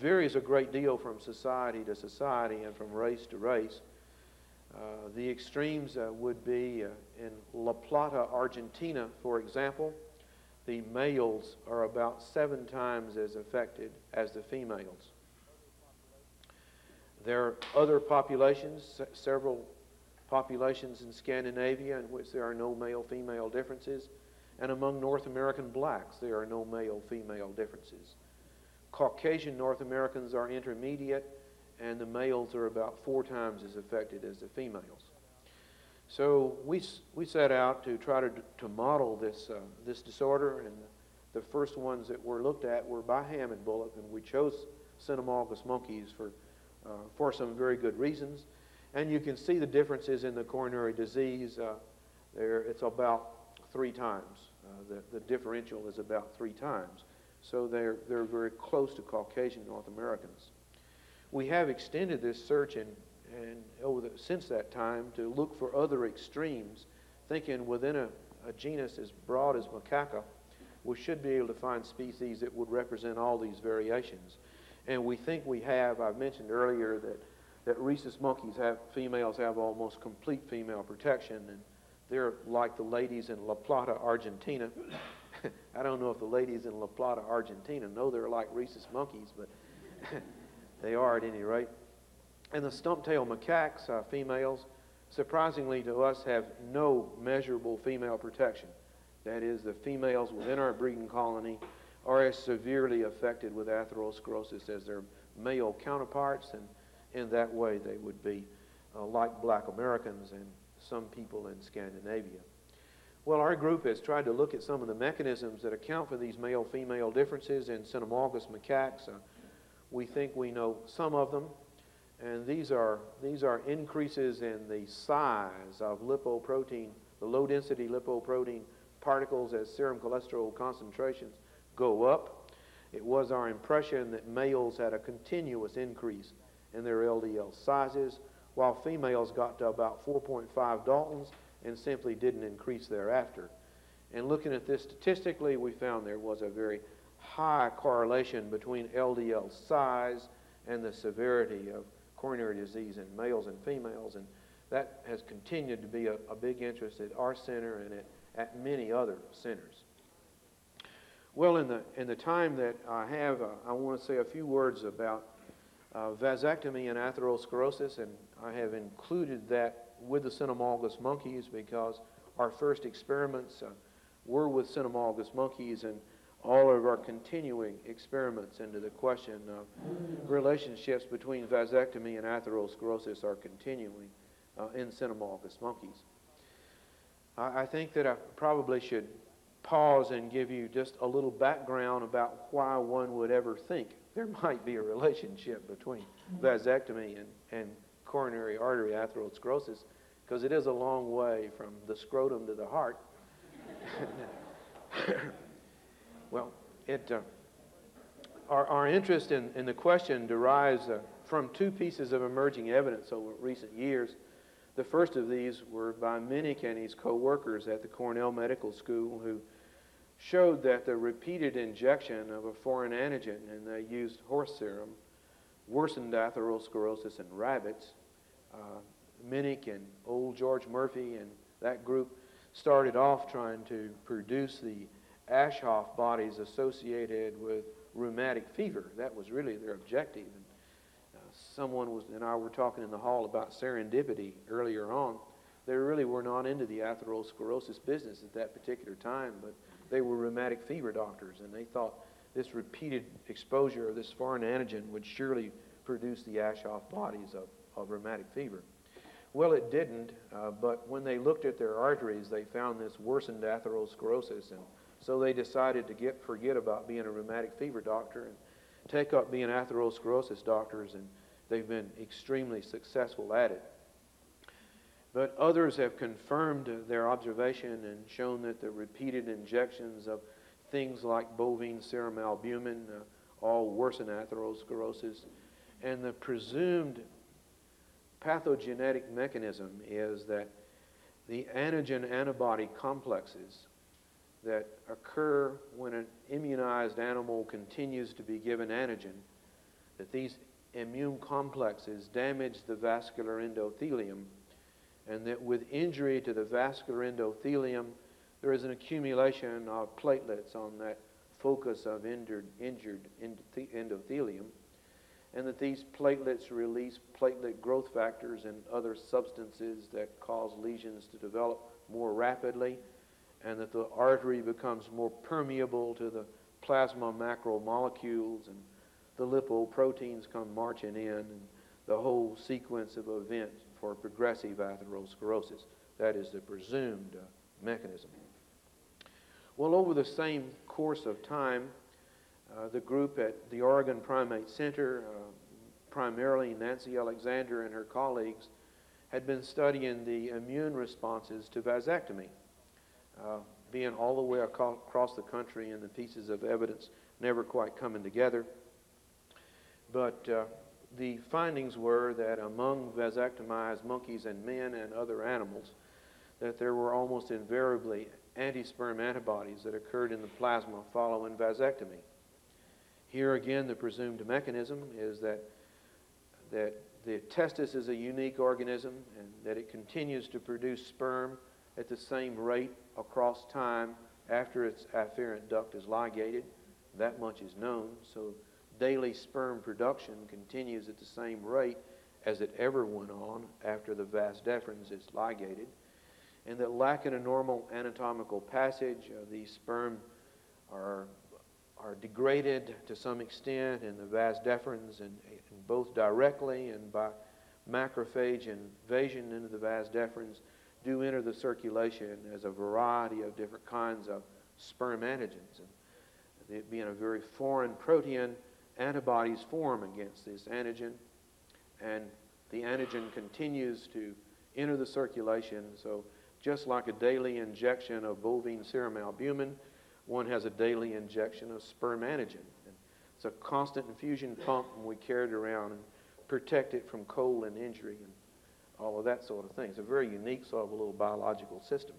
varies a great deal from society to society and from race to race. Uh, the extremes uh, would be uh, in La Plata, Argentina, for example, the males are about seven times as affected as the females. There are other populations, several populations in Scandinavia in which there are no male female differences, and among North American blacks there are no male female differences. Caucasian North Americans are intermediate, and the males are about four times as affected as the females. So we, we set out to try to, to model this, uh, this disorder, and the first ones that were looked at were by Hamm and Bullock, and we chose cynomolgus monkeys for, uh, for some very good reasons. And you can see the differences in the coronary disease. Uh, there, it's about three times. Uh, the, the differential is about three times. So they're, they're very close to Caucasian North Americans. We have extended this search and, and over the, since that time to look for other extremes, thinking within a, a genus as broad as Macaca, we should be able to find species that would represent all these variations. And we think we have, I mentioned earlier that, that rhesus monkeys have, females have almost complete female protection, and they're like the ladies in La Plata, Argentina. I don't know if the ladies in La Plata, Argentina know they're like rhesus monkeys, but they are at any rate. And the stump-tailed macaques, uh, females, surprisingly to us, have no measurable female protection. That is, the females within our breeding colony are as severely affected with atherosclerosis as their male counterparts, and in that way they would be uh, like black Americans and some people in Scandinavia. Well, our group has tried to look at some of the mechanisms that account for these male-female differences in Cynomolgus macaques. Uh, we think we know some of them, and these are, these are increases in the size of lipoprotein, the low-density lipoprotein particles as serum cholesterol concentrations go up. It was our impression that males had a continuous increase in their LDL sizes, while females got to about 4.5 Daltons and simply didn't increase thereafter. And looking at this statistically, we found there was a very high correlation between LDL size and the severity of coronary disease in males and females, and that has continued to be a, a big interest at our center and at, at many other centers. Well, in the, in the time that I have, uh, I want to say a few words about uh, vasectomy and atherosclerosis, and I have included that with the cynomolgus monkeys because our first experiments uh, were with cynomolgus monkeys, and all of our continuing experiments into the question of relationships between vasectomy and atherosclerosis are continuing uh, in cynomolgus monkeys. I, I think that I probably should pause and give you just a little background about why one would ever think there might be a relationship between vasectomy and, and coronary artery atherosclerosis because it is a long way from the scrotum to the heart. Well, it, uh, our, our interest in, in the question derives uh, from two pieces of emerging evidence over recent years. The first of these were by Minick and his co-workers at the Cornell Medical School who showed that the repeated injection of a foreign antigen, and they used horse serum, worsened atherosclerosis in rabbits. Uh, Minick and old George Murphy and that group started off trying to produce the Aschoff bodies associated with rheumatic fever. That was really their objective. And, uh, someone was, and I were talking in the hall about serendipity earlier on. They really were not into the atherosclerosis business at that particular time, but they were rheumatic fever doctors, and they thought this repeated exposure of this foreign antigen would surely produce the Aschoff bodies of, of rheumatic fever. Well, it didn't, uh, but when they looked at their arteries, they found this worsened atherosclerosis, and so they decided to get, forget about being a rheumatic fever doctor and take up being atherosclerosis doctors, and they've been extremely successful at it. But others have confirmed their observation and shown that the repeated injections of things like bovine serum albumin uh, all worsen atherosclerosis. And the presumed pathogenetic mechanism is that the antigen antibody complexes that occur when an immunized animal continues to be given antigen that these immune complexes damage the vascular endothelium, and that with injury to the vascular endothelium, there is an accumulation of platelets on that focus of injured, injured endothelium, and that these platelets release platelet growth factors and other substances that cause lesions to develop more rapidly, and that the artery becomes more permeable to the plasma macromolecules, and the lipoproteins come marching in, and the whole sequence of events for progressive atherosclerosis. That is the presumed uh, mechanism. Well, over the same course of time, the group at the Oregon Primate Center, uh, primarily Nancy Alexander and her colleagues, had been studying the immune responses to vasectomy. Uh, being all the way across the country and the pieces of evidence never quite coming together. But uh, the findings were that among vasectomized monkeys and men and other animals, that there were almost invariably anti-sperm antibodies that occurred in the plasma following vasectomy. Here again, the presumed mechanism is that, that the testis is a unique organism and that it continues to produce sperm at the same rate across time after its afferent duct is ligated. That much is known. So daily sperm production continues at the same rate as it ever went on after the vas deferens is ligated. And that lacking a normal anatomical passage, uh, these sperm are are degraded to some extent in the vas deferens and, and both directly and by macrophage invasion into the vas deferens do enter the circulation as a variety of different kinds of sperm antigens. And it being a very foreign protein, antibodies form against this antigen, and the antigen continues to enter the circulation. So just like a daily injection of bovine serum albumin, one has a daily injection of sperm antigen. And it's a constant infusion pump, and we carry it around and protect it from cold and injury and all of that sort of thing. It's a very unique sort of a little biological system.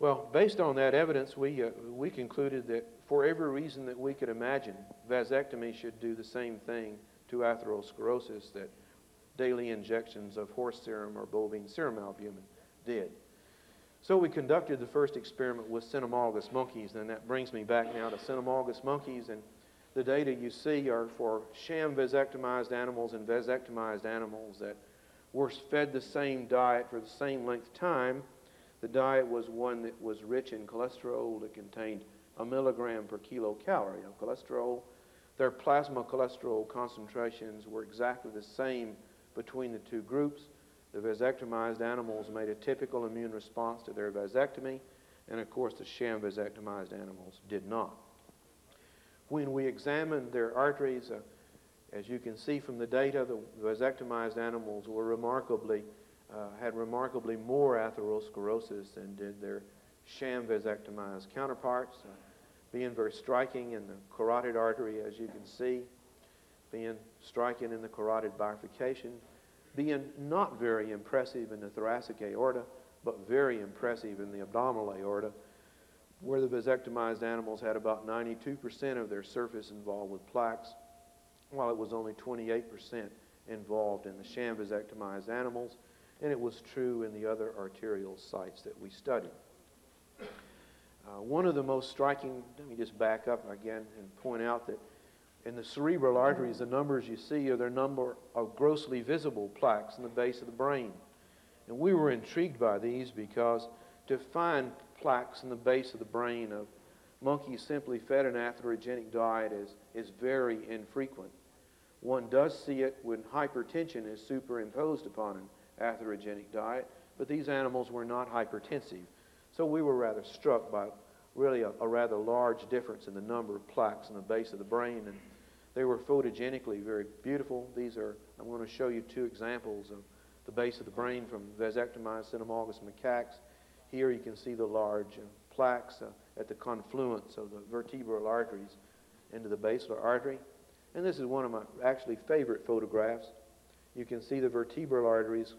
Well, based on that evidence, we, uh, we concluded that for every reason that we could imagine, vasectomy should do the same thing to atherosclerosis that daily injections of horse serum or bovine serum albumin did. So we conducted the first experiment with cynomolgus monkeys, and that brings me back now to cynomolgus monkeys. And the data you see are for sham vasectomized animals and vasectomized animals that were fed the same diet for the same length of time. The diet was one that was rich in cholesterol. It contained a milligram per kilocalorie of cholesterol. Their plasma cholesterol concentrations were exactly the same between the two groups. The vasectomized animals made a typical immune response to their vasectomy, and of course the sham vasectomized animals did not. When we examined their arteries, uh, as you can see from the data, the vasectomized animals were remarkably, uh, had remarkably more atherosclerosis than did their sham vasectomized counterparts, uh, being very striking in the carotid artery, as you can see, being striking in the carotid bifurcation, being not very impressive in the thoracic aorta, but very impressive in the abdominal aorta, where the vasectomized animals had about 92% of their surface involved with plaques, while it was only 28% involved in the sham vasectomized animals, and it was true in the other arterial sites that we studied. Uh, one of the most striking, let me just back up again and point out that in the cerebral arteries, the numbers you see are the number of grossly visible plaques in the base of the brain. And we were intrigued by these because to find plaques in the base of the brain of monkeys simply fed an atherogenic diet is, is very infrequent. One does see it when hypertension is superimposed upon an atherogenic diet, but these animals were not hypertensive. So we were rather struck by really a, a, rather large difference in the number of plaques in the base of the brain. And they were photogenically very beautiful. These are, I'm going to show you two examples of the base of the brain from vasectomized cynomolgus macaques. Here you can see the large uh, plaques uh, at the confluence of the vertebral arteries into the basilar artery. And this is one of my actually favorite photographs. You can see the vertebral arteries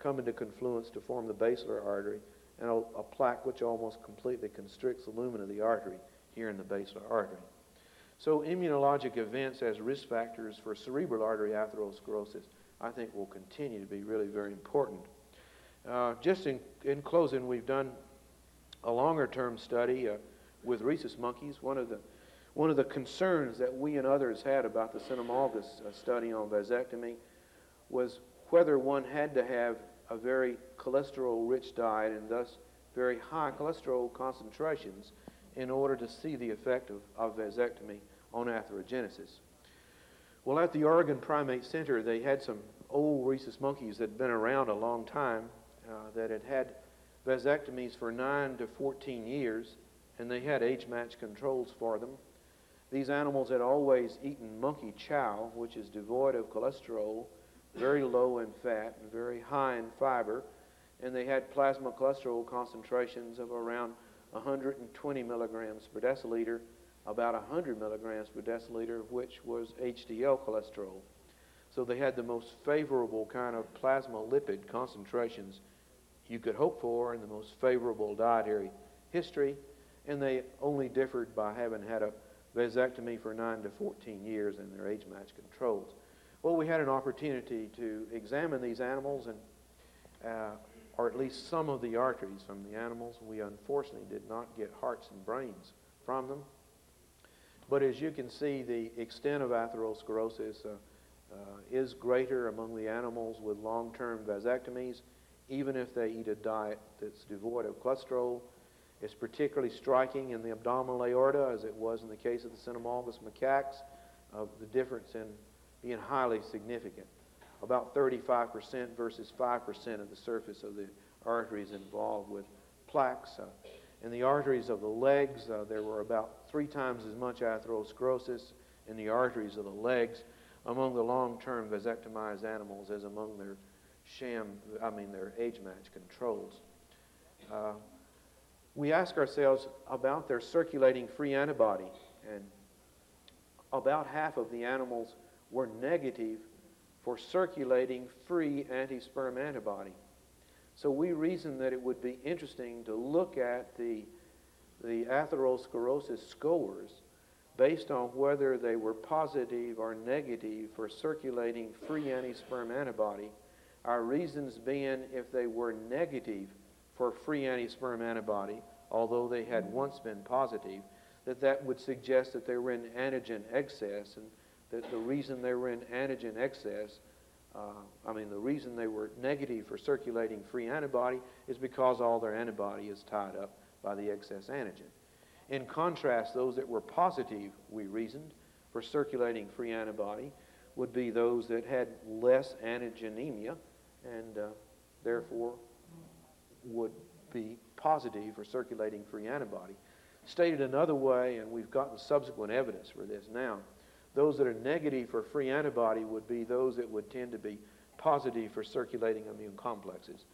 come into confluence to form the basilar artery and a, a plaque which almost completely constricts the lumen of the artery here in the basilar artery. So immunologic events as risk factors for cerebral artery atherosclerosis, I think will continue to be really very important. Uh, just in, in closing, we've done a longer term study uh, with rhesus monkeys. One of the one of the concerns that we and others had about the cynomolgus uh, study on vasectomy was whether one had to have a very cholesterol-rich diet and thus very high cholesterol concentrations in order to see the effect of, of vasectomy on atherogenesis. Well, at the Oregon Primate Center, they had some old rhesus monkeys that had been around a long time uh, that had had vasectomies for 9 to 14 years, and they had age-match controls for them. These animals had always eaten monkey chow, which is devoid of cholesterol, very low in fat, and very high in fiber, and they had plasma cholesterol concentrations of around 120 milligrams per deciliter, about 100 milligrams per deciliter, which was HDL cholesterol. So they had the most favorable kind of plasma lipid concentrations you could hope for in the most favorable dietary history, and they only differed by having had a vasectomy for 9 to 14 years in their age match controls. Well, we had an opportunity to examine these animals and uh, or at least some of the arteries from the animals. We unfortunately did not get hearts and brains from them. But as you can see, the extent of atherosclerosis uh, uh, is greater among the animals with long-term vasectomies, even if they eat a diet that's devoid of cholesterol. It's particularly striking in the abdominal aorta, as it was in the case of the cynomolgus macaques, of the difference in being highly significant about 35% versus 5% of the surface of the arteries involved with plaques. Uh, in the arteries of the legs, uh, there were about three times as much atherosclerosis in the arteries of the legs among the long-term vasectomized animals as among their sham, I mean their age-match controls. Uh, we ask ourselves about their circulating free antibody, and about half of the animals were negative for circulating free anti-sperm antibody. So we reasoned that it would be interesting to look at the, the atherosclerosis scores based on whether they were positive or negative for circulating free anti-sperm antibody. Our reasons being if they were negative for free anti-sperm antibody, although they had once been positive, that that would suggest that they were in antigen excess and that the reason they were in antigen excess, uh, I mean, the reason they were negative for circulating free antibody is because all their antibody is tied up by the excess antigen. In contrast, those that were positive, we reasoned, for circulating free antibody would be those that had less antigenemia and uh, therefore would be positive for circulating free antibody. Stated another way, and we've gotten subsequent evidence for this now, those that are negative for free antibody would be those that would tend to be positive for circulating immune complexes.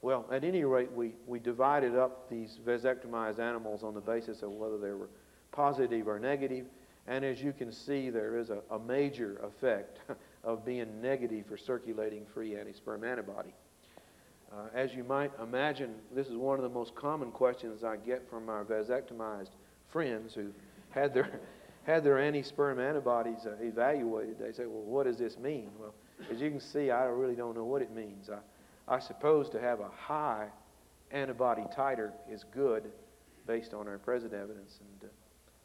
Well, at any rate, we, we divided up these vasectomized animals on the basis of whether they were positive or negative. And as you can see, there is a, a major effect of being negative for circulating free anti-sperm antibody. Uh, as you might imagine, this is one of the most common questions I get from our vasectomized friends who had their had their anti-sperm antibodies uh, evaluated, they say, well, what does this mean? Well, as you can see, I really don't know what it means. I, I suppose to have a high antibody titer is good based on our present evidence, and uh,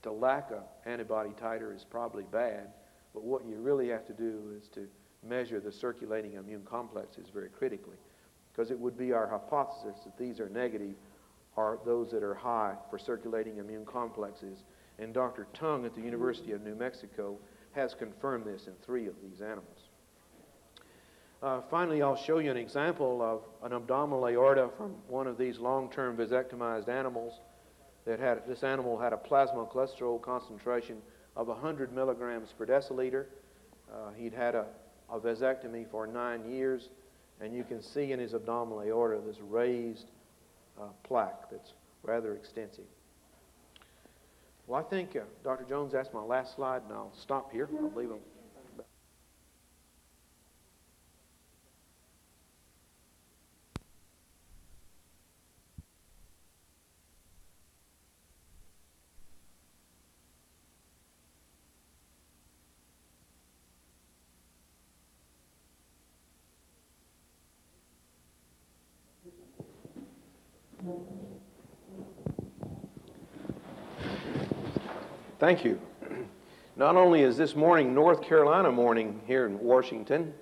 to lack an antibody titer is probably bad. But what you really have to do is to measure the circulating immune complexes very critically, because it would be our hypothesis that these are negative are those that are high for circulating immune complexes and Dr. Tung at the University of New Mexico has confirmed this in three of these animals. Uh, finally, I'll show you an example of an abdominal aorta from one of these long-term vasectomized animals that had, this animal had a plasma cholesterol concentration of 100 milligrams per deciliter. Uh, he'd had a, a vasectomy for nine years, and you can see in his abdominal aorta this raised uh, plaque that's rather extensive. Well, I think uh, Dr. Jones asked my last slide, and I'll stop here. I believe I'm Thank you. Not only is this morning North Carolina morning here in Washington,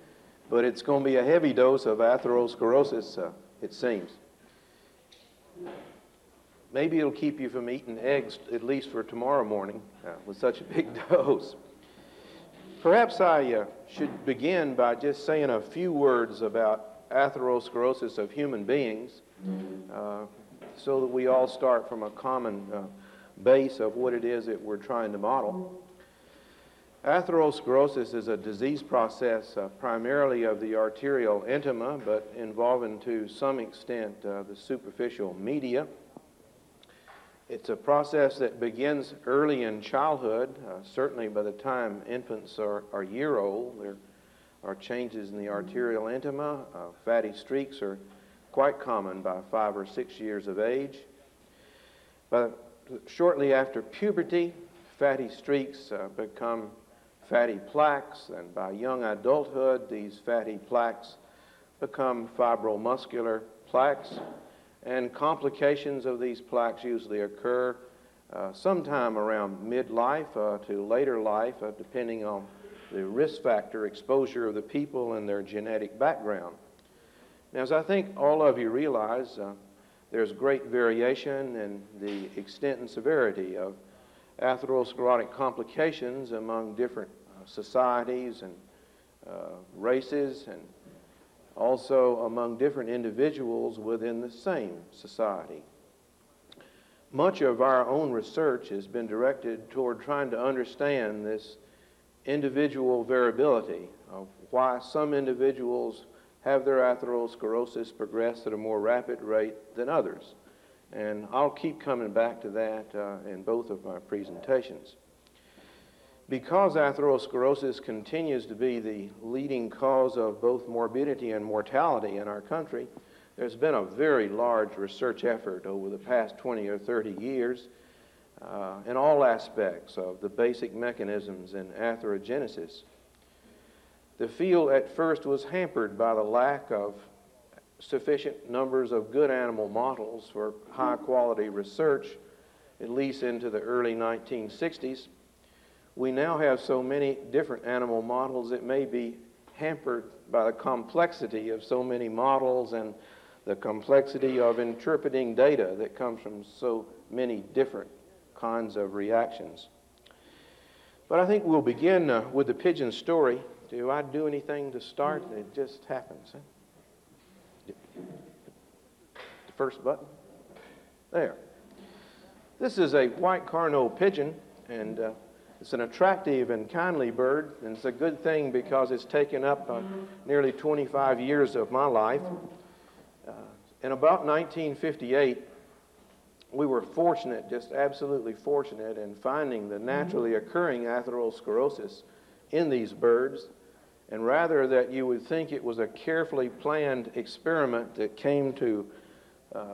but it's going to be a heavy dose of atherosclerosis, uh, it seems. Maybe it'll keep you from eating eggs, at least for tomorrow morning, uh, with such a big dose. Perhaps I uh, should begin by just saying a few words about atherosclerosis of human beings uh, so that we all start from a common uh, base of what it is that we're trying to model. Atherosclerosis is a disease process uh, primarily of the arterial intima, but involving to some extent uh, the superficial media. It's a process that begins early in childhood. Uh, certainly by the time infants are, are year old, there are changes in the arterial intima. Uh, fatty streaks are quite common by five or six years of age. But shortly after puberty, fatty streaks uh, become fatty plaques, and by young adulthood, these fatty plaques become fibromuscular plaques, and complications of these plaques usually occur uh, sometime around midlife uh, to later life, uh, depending on the risk factor exposure of the people and their genetic background. Now, as I think all of you realize, uh, there's great variation in the extent and severity of atherosclerotic complications among different uh, societies and uh, races and also among different individuals within the same society. Much of our own research has been directed toward trying to understand this individual variability of why some individuals have their atherosclerosis progress at a more rapid rate than others. And I'll keep coming back to that uh, in both of my presentations. Because atherosclerosis continues to be the leading cause of both morbidity and mortality in our country, there's been a very large research effort over the past 20 or 30 years uh, in all aspects of the basic mechanisms in atherogenesis. The field at first was hampered by the lack of sufficient numbers of good animal models for high quality research, at least into the early 1960s. We now have so many different animal models it may be hampered by the complexity of so many models and the complexity of interpreting data that comes from so many different kinds of reactions. But I think we'll begin uh, with the pigeon story do I do anything to start? It just happens. Huh? The first button. There. This is a white Carneau pigeon, and uh, it's an attractive and kindly bird, and it's a good thing because it's taken up uh, nearly 25 years of my life. Uh, in about 1958, we were fortunate, just absolutely fortunate, in finding the naturally occurring atherosclerosis in these birds and rather that you would think it was a carefully planned experiment that came to uh,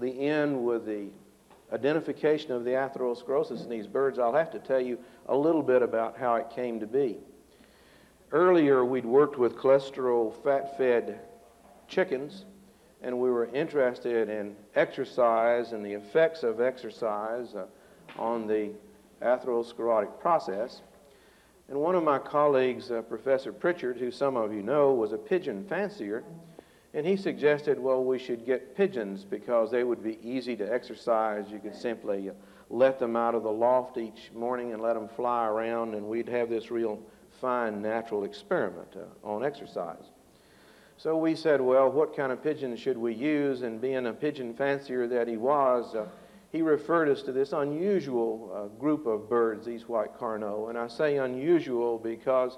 the end with the identification of the atherosclerosis in these birds, I'll have to tell you a little bit about how it came to be. Earlier, we'd worked with cholesterol fat fed chickens, and we were interested in exercise and the effects of exercise uh, on the atherosclerotic process. And one of my colleagues, uh, Professor Pritchard, who some of you know, was a pigeon fancier, and he suggested, well, we should get pigeons because they would be easy to exercise. You could simply uh, let them out of the loft each morning and let them fly around, and we'd have this real fine natural experiment uh, on exercise. So we said, well, what kind of pigeon should we use? And being a pigeon fancier that he was, uh, he referred us to this unusual uh, group of birds, these white Carneau. And I say unusual because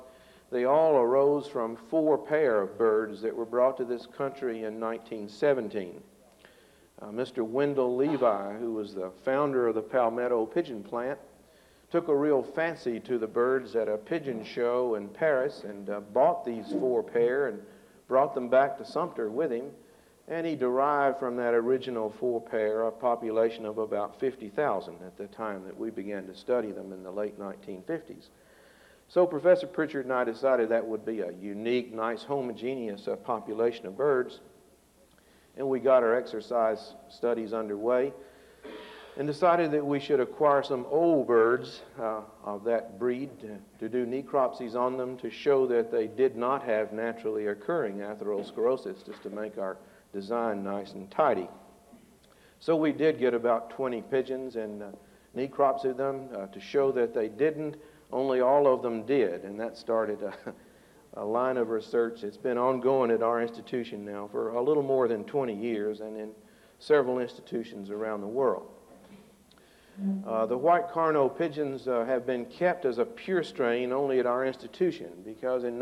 they all arose from four pair of birds that were brought to this country in 1917. Uh, Mr. Wendell Levi, who was the founder of the Palmetto pigeon plant, took a real fancy to the birds at a pigeon show in Paris and uh, bought these four pair and brought them back to Sumter with him and he derived from that original four pair a population of about 50,000 at the time that we began to study them in the late 1950s. So Professor Pritchard and I decided that would be a unique, nice, homogeneous uh, population of birds. And we got our exercise studies underway. and decided that we should acquire some old birds uh, of that breed to, to, do necropsies on them to show that they did not have naturally occurring atherosclerosis, just to make our design nice and tidy. So we did get about 20 pigeons and uh, necropsied them uh, to show that they didn't. Only all of them did, and that started a, a line of research that's been ongoing at our institution now for a little more than 20 years and in several institutions around the world. Uh, the white Carneau pigeons uh, have been kept as a pure strain only at our institution because in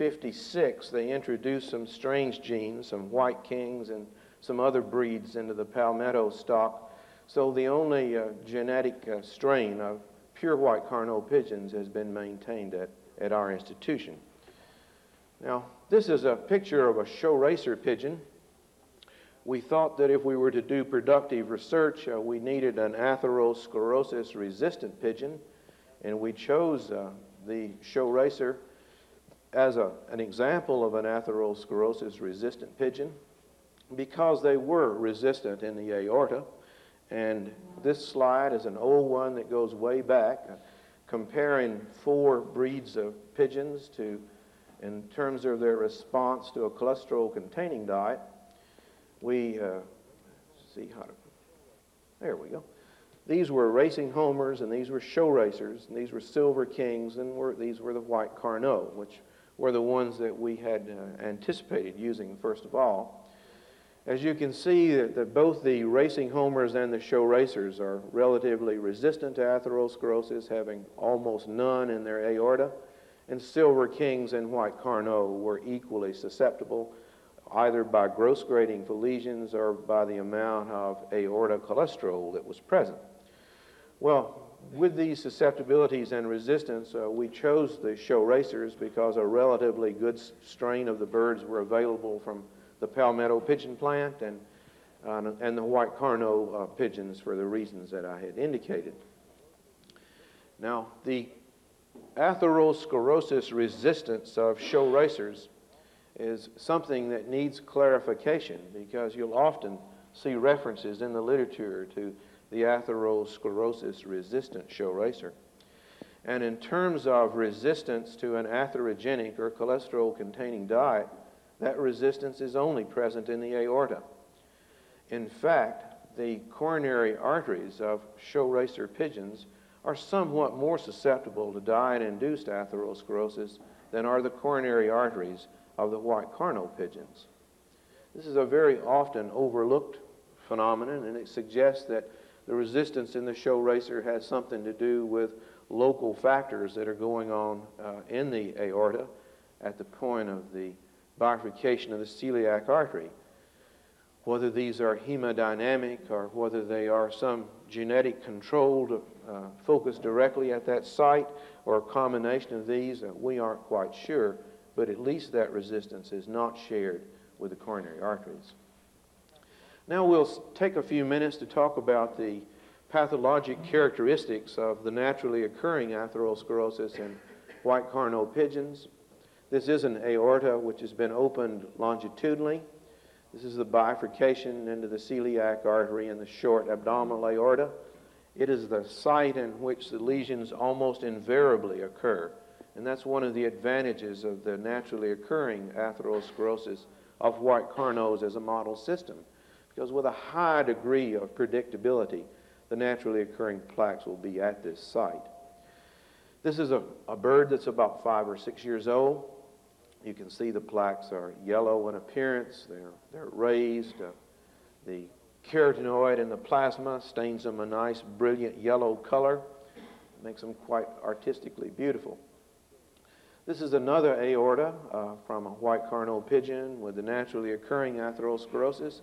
1956 they introduced some strange genes, some white kings and some other breeds into the palmetto stock. So the only uh, genetic uh, strain of pure white Carneau pigeons has been maintained at, at our institution. Now, this is a picture of a show racer pigeon we thought that if we were to do productive research, uh, we needed an atherosclerosis resistant pigeon, and we chose uh, the show racer as a, an example of an atherosclerosis resistant pigeon because they were resistant in the aorta. And this slide is an old one that goes way back, uh, comparing four breeds of pigeons to, in terms of their response to a cholesterol containing diet we uh, see how to, there we go. These were racing homers, and these were show racers, and these were silver kings, and were, these were the white Carneau, which were the ones that we had uh, anticipated using first of all. As you can see, that, that both the racing homers and the show racers are relatively resistant to atherosclerosis, having almost none in their aorta, and silver kings and white Carneau were equally susceptible either by gross grading for lesions or by the amount of aorta cholesterol that was present. Well, with these susceptibilities and resistance, uh, we chose the show racers because a relatively good strain of the birds were available from the palmetto pigeon plant and, uh, and the white Carneau uh, pigeons for the reasons that I had indicated. Now, the atherosclerosis resistance of show racers is something that needs clarification because you'll often see references in the literature to the atherosclerosis resistant show racer. And in terms of resistance to an atherogenic or cholesterol containing diet, that resistance is only present in the aorta. In fact, the coronary arteries of show racer pigeons are somewhat more susceptible to diet induced atherosclerosis than are the coronary arteries of the white Carneau pigeons. This is a very often overlooked phenomenon, and it suggests that the resistance in the show racer has something to do with local factors that are going on uh, in the aorta at the point of the bifurcation of the celiac artery. Whether these are hemodynamic or whether they are some genetic controlled uh, focus directly at that site or a combination of these, uh, we aren't quite sure but at least that resistance is not shared with the coronary arteries. Now we'll take a few minutes to talk about the pathologic characteristics of the naturally occurring atherosclerosis in white Carneau pigeons. This is an aorta which has been opened longitudinally. This is the bifurcation into the celiac artery and the short abdominal aorta. It is the site in which the lesions almost invariably occur. And that's one of the advantages of the naturally occurring atherosclerosis of white Carneaus as a model system. Because with a high degree of predictability, the naturally occurring plaques will be at this site. This is a, a bird that's about five or six years old. You can see the plaques are yellow in appearance. They're, they're raised. Uh, the carotenoid in the plasma stains them a nice, brilliant yellow color. It Makes them quite artistically beautiful. This is another aorta uh, from a white Carneau pigeon with the naturally occurring atherosclerosis,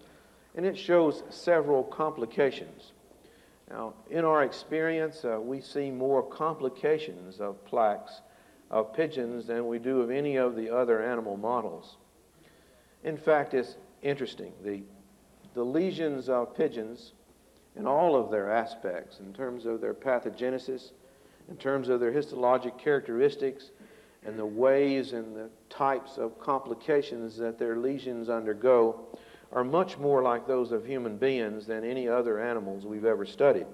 and it shows several complications. Now, in our experience, uh, we see more complications of plaques of pigeons than we do of any of the other animal models. In fact, it's interesting. The, the lesions of pigeons, in all of their aspects, in terms of their pathogenesis, in terms of their histologic characteristics, and the ways and the types of complications that their lesions undergo are much more like those of human beings than any other animals we've ever studied.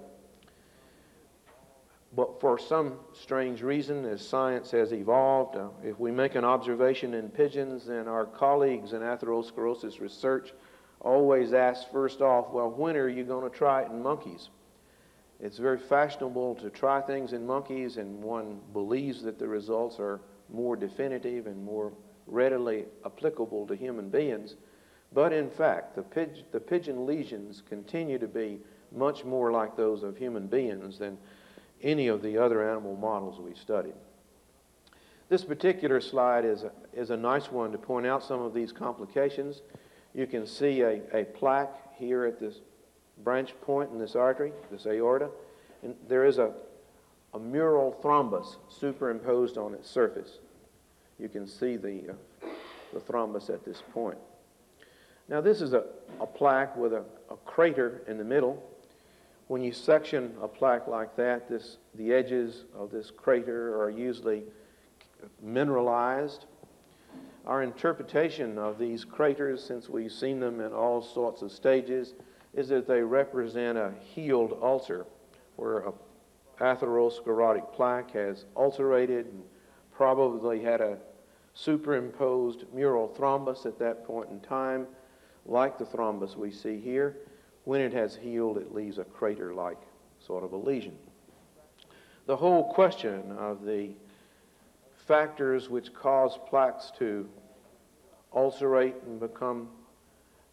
But for some strange reason, as science has evolved, uh, if we make an observation in pigeons, then our colleagues in atherosclerosis research always ask first off, well, when are you going to try it in monkeys? It's very fashionable to try things in monkeys, and one believes that the results are more definitive and more readily applicable to human beings. But in fact, the, pig the pigeon lesions continue to be much more like those of human beings than any of the other animal models we studied. This particular slide is a, is a nice one to point out some of these complications. You can see a, a plaque here at this branch point in this artery, this aorta, and there is a, a mural thrombus superimposed on its surface. You can see the, uh, the thrombus at this point. Now this is a, a plaque with a, a crater in the middle when you section a plaque like that, this, the edges of this crater are usually mineralized. Our interpretation of these craters, since we've seen them in all sorts of stages, is that they represent a healed ulcer, where a atherosclerotic plaque has ulcerated and probably had a superimposed mural thrombus at that point in time, like the thrombus we see here. When it has healed, it leaves a crater like sort of a lesion. The whole question of the factors which cause plaques to ulcerate and become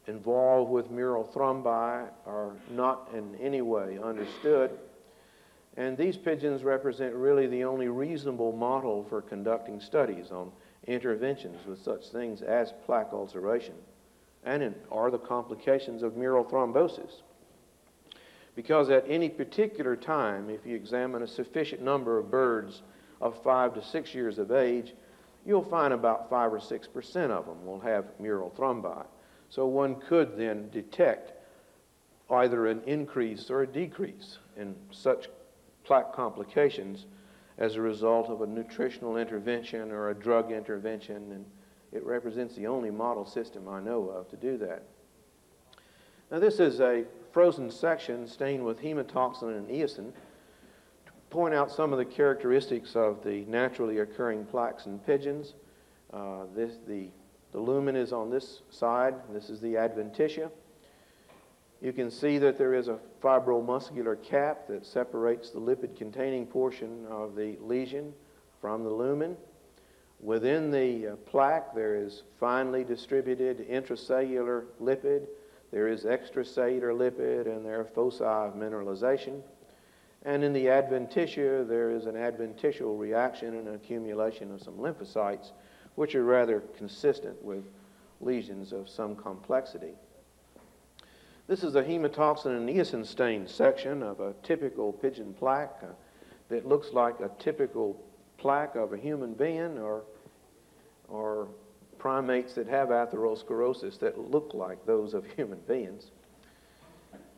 involved with mural thrombi are not in any way understood. And these pigeons represent really the only reasonable model for conducting studies on interventions with such things as plaque ulceration and in, are the complications of mural thrombosis. Because at any particular time, if you examine a sufficient number of birds of five to six years of age, you'll find about five or six percent of them will have mural thrombi. So one could then detect either an increase or a decrease in such plaque complications as a result of a nutritional intervention or a drug intervention and it represents the only model system I know of to do that. Now this is a frozen section stained with hematoxylin and eosin to point out some of the characteristics of the naturally occurring plaques in pigeons. Uh, this, the, the lumen is on this side. This is the adventitia. You can see that there is a fibromuscular cap that separates the lipid-containing portion of the lesion from the lumen. Within the uh, plaque, there is finely distributed intracellular lipid, there is extracellular lipid, and there are foci of mineralization. And in the adventitia, there is an adventitial reaction and accumulation of some lymphocytes, which are rather consistent with lesions of some complexity. This is a hematoxylin and eosin stained section of a typical pigeon plaque uh, that looks like a typical plaque of a human being or, or primates that have atherosclerosis that look like those of human beings.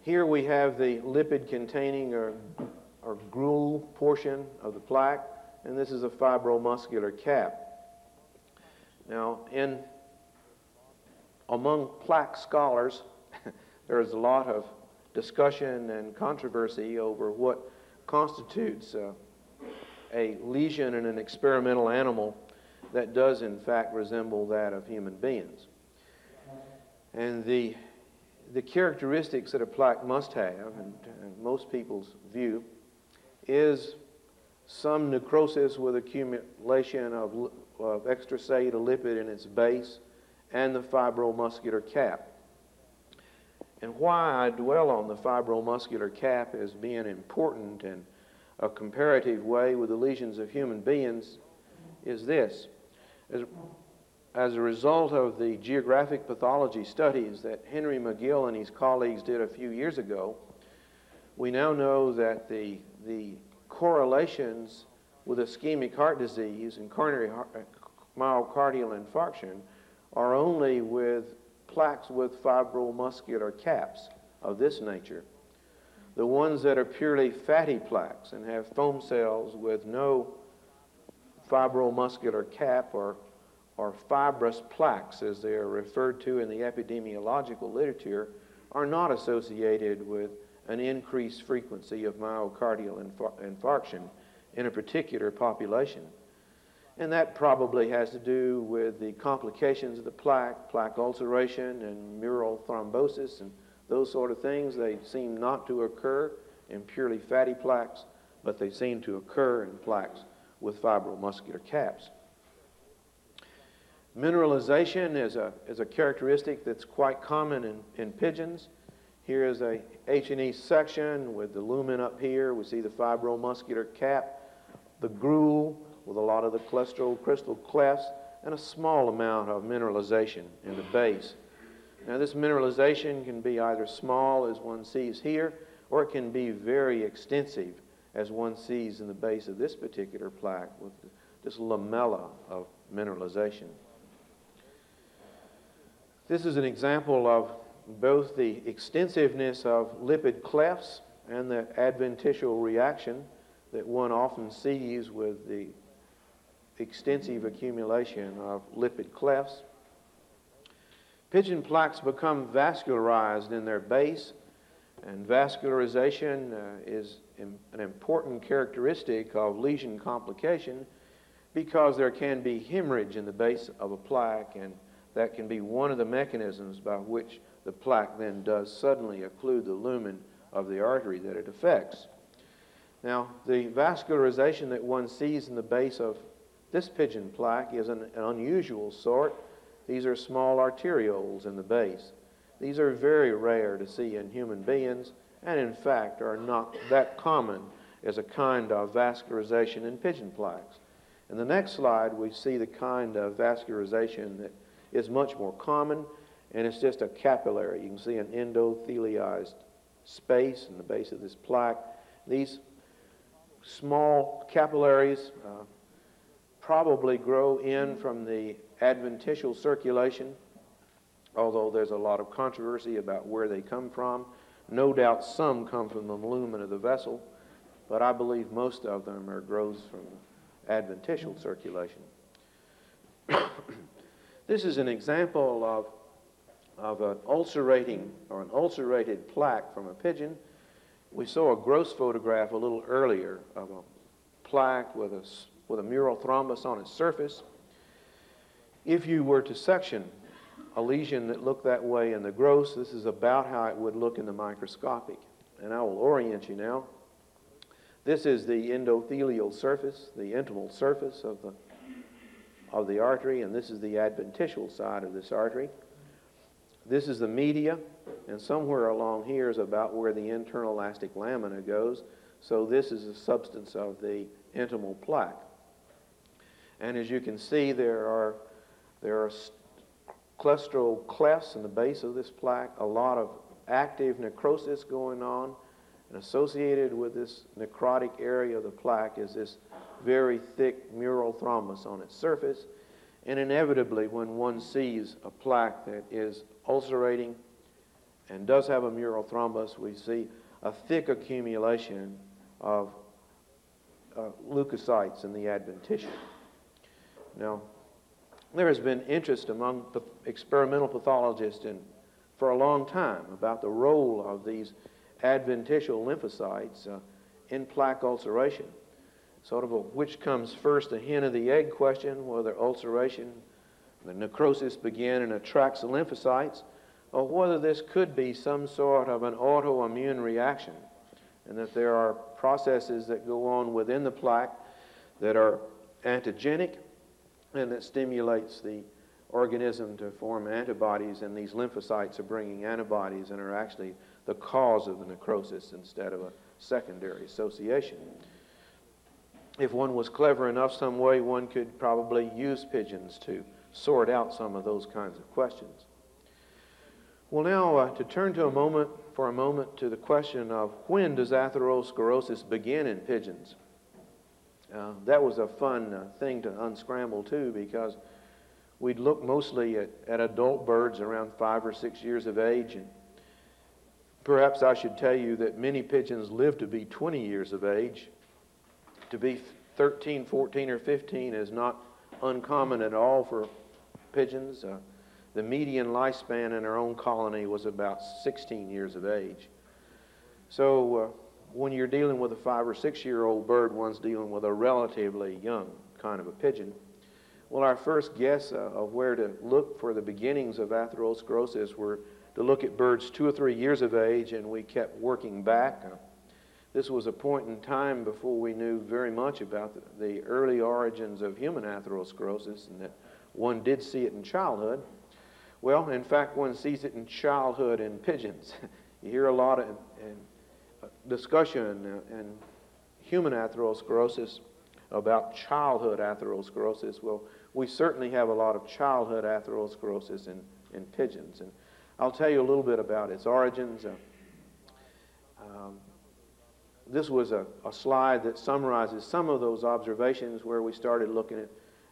Here we have the lipid containing or, or gruel portion of the plaque, and this is a fibromuscular cap. Now, in among plaque scholars, there is a lot of discussion and controversy over what constitutes uh, a lesion in an experimental animal that does in fact resemble that of human beings. And the, the characteristics that a plaque must have, in, most people's view, is some necrosis with accumulation of, of extracellular lipid in its base and the fibromuscular cap. And why I dwell on the fibromuscular cap as being important and a comparative way with the lesions of human beings is this. As, as a result of the geographic pathology studies that Henry McGill and his colleagues did a few years ago, we now know that the, the correlations with ischemic heart disease and coronary heart, uh, myocardial infarction are only with plaques with fibromuscular caps of this nature. The ones that are purely fatty plaques and have foam cells with no fibromuscular cap are, or fibrous plaques, as they are referred to in the epidemiological literature, are not associated with an increased frequency of myocardial infarction in a particular population. And that probably has to do with the complications of the plaque, plaque ulceration and mural thrombosis and those sort of things. They seem not to occur in purely fatty plaques, but they seem to occur in plaques with fibromuscular caps. Mineralization is a, is a characteristic that's quite common in, in pigeons. Here is a H&E section with the lumen up here. We see the fibromuscular cap, the gruel with a lot of the cholesterol crystal clefts, and a small amount of mineralization in the base. Now this mineralization can be either small as one sees here, or it can be very extensive as one sees in the base of this particular plaque with this lamella of mineralization. This is an example of both the extensiveness of lipid clefts and the adventitial reaction that one often sees with the extensive accumulation of lipid clefts. Pigeon plaques become vascularized in their base, and vascularization uh, is an important characteristic of lesion complication because there can be hemorrhage in the base of a plaque, and that can be one of the mechanisms by which the plaque then does suddenly occlude the lumen of the artery that it affects. Now, the vascularization that one sees in the base of this pigeon plaque is an, an unusual sort. These are small arterioles in the base. These are very rare to see in human beings, and in fact are not that common as a kind of vascularization in pigeon plaques. In the next slide, we see the kind of vascularization that is much more common, and it's just a capillary. You can see an endothelialized space in the base of this plaque. These small capillaries uh, probably grow in from the adventitial circulation, although there's a lot of controversy about where they come from. No doubt some come from the lumen of the vessel, but I believe most of them are grows from adventitial circulation. this is an example of, of an ulcerating or an ulcerated plaque from a pigeon. We saw a gross photograph a little earlier of a plaque with a with a mural thrombus on its surface. If you were to section a lesion that looked that way in the gross, this is about how it would look in the microscopic. And I will orient you now. This is the endothelial surface, the intimal surface of the, of the artery, and this is the adventitial side of this artery. This is the media, and somewhere along here is about where the internal elastic lamina goes. So this is the substance of the intimal plaque. And as you can see, there are, there are cholesterol clefts in the base of this plaque, a lot of active necrosis going on. And associated with this necrotic area of the plaque is this very thick mural thrombus on its surface. And inevitably, when one sees a plaque that is ulcerating and does have a mural thrombus, we see a thick accumulation of uh, leukocytes in the adventitium. Now, there has been interest among experimental pathologists in, for a long time about the role of these adventitial lymphocytes uh, in plaque ulceration. Sort of a which comes first, the hen or the egg question, whether ulceration, the necrosis begin and attracts the lymphocytes, or whether this could be some sort of an autoimmune reaction, and that there are processes that go on within the plaque that are antigenic and it stimulates the organism to form antibodies, and these lymphocytes are bringing antibodies and are actually the cause of the necrosis instead of a secondary association. If one was clever enough some way, one could probably use pigeons to sort out some of those kinds of questions. Well, now uh, to turn to a moment, for a moment, to the question of when does atherosclerosis begin in pigeons? Uh, that was a fun uh, thing to unscramble too because we'd look mostly at, at adult birds around five or six years of age. And perhaps I should tell you that many pigeons live to be 20 years of age. To be 13, 14, or 15 is not uncommon at all for pigeons. Uh, the median lifespan in our own colony was about 16 years of age. So uh, when you're dealing with a five or six year old bird, one's dealing with a relatively young kind of a pigeon. Well, our first guess uh, of where to look for the beginnings of atherosclerosis were to look at birds two or three years of age, and we kept working back. Uh, this was a point in time before we knew very much about the, the early origins of human atherosclerosis, and that one did see it in childhood. Well, in fact, one sees it in childhood in pigeons. you hear a lot of discussion in human atherosclerosis about childhood atherosclerosis. Well, we certainly have a lot of childhood atherosclerosis in, in pigeons. And I'll tell you a little bit about its origins. Uh, um, this was a, a, slide that summarizes some of those observations where we started looking at,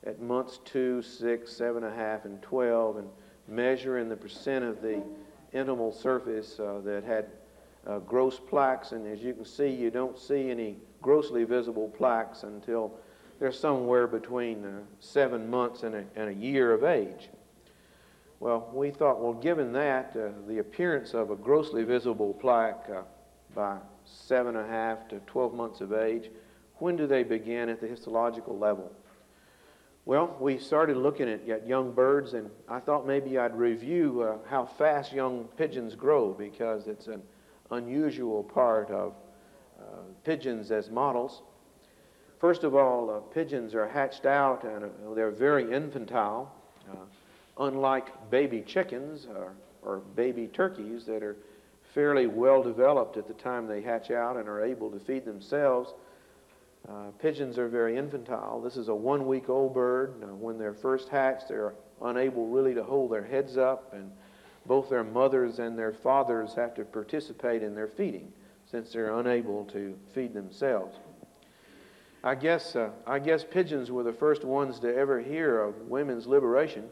at months 2, 6, 7.5, and 12 and measuring the percent of the intimal surface uh, that had uh, gross plaques. And as you can see, you don't see any grossly visible plaques until they're somewhere between uh, seven months and a, and a year of age. Well, we thought, well, given that, uh, the appearance of a grossly visible plaque uh, by seven and a half to 12 months of age, when do they begin at the histological level? Well, we started looking at, at young birds, and I thought maybe I'd review uh, how fast young pigeons grow because it's an unusual part of uh, pigeons as models. First of all, uh, pigeons are hatched out and uh, they're very infantile, uh, unlike baby chickens or, or baby turkeys that are fairly well developed at the time they hatch out and are able to feed themselves. Uh, pigeons are very infantile. This is a one week old bird. Uh, when they're first hatched, they're unable really to hold their heads up, and both their mothers and their fathers have to participate in their feeding since they're unable to feed themselves. I guess, uh, I guess pigeons were the first ones to ever hear of women's liberation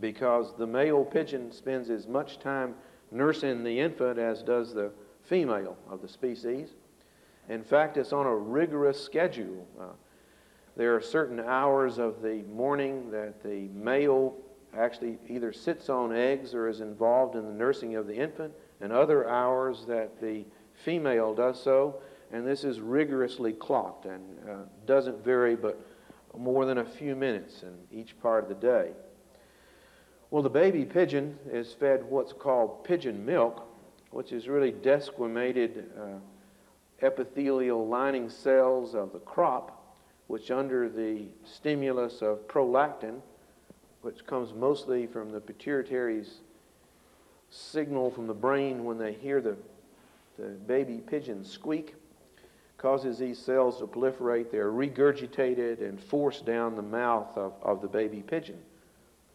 because the male pigeon spends as much time nursing the infant as does the female of the species. In fact, it's on a rigorous schedule. Uh, there are certain hours of the morning that the male actually either sits on eggs or is involved in the nursing of the infant, and other hours that the female does so. And this is rigorously clocked and uh, doesn't vary but more than a few minutes in each part of the day. Well, the baby pigeon is fed what's called pigeon milk, which is really desquamated uh, epithelial lining cells of the crop, which under the stimulus of prolactin, which comes mostly from the pituitary's signal from the brain when they hear the, the baby pigeon squeak, causes these cells to proliferate. They're regurgitated and forced down the mouth of, of the baby pigeon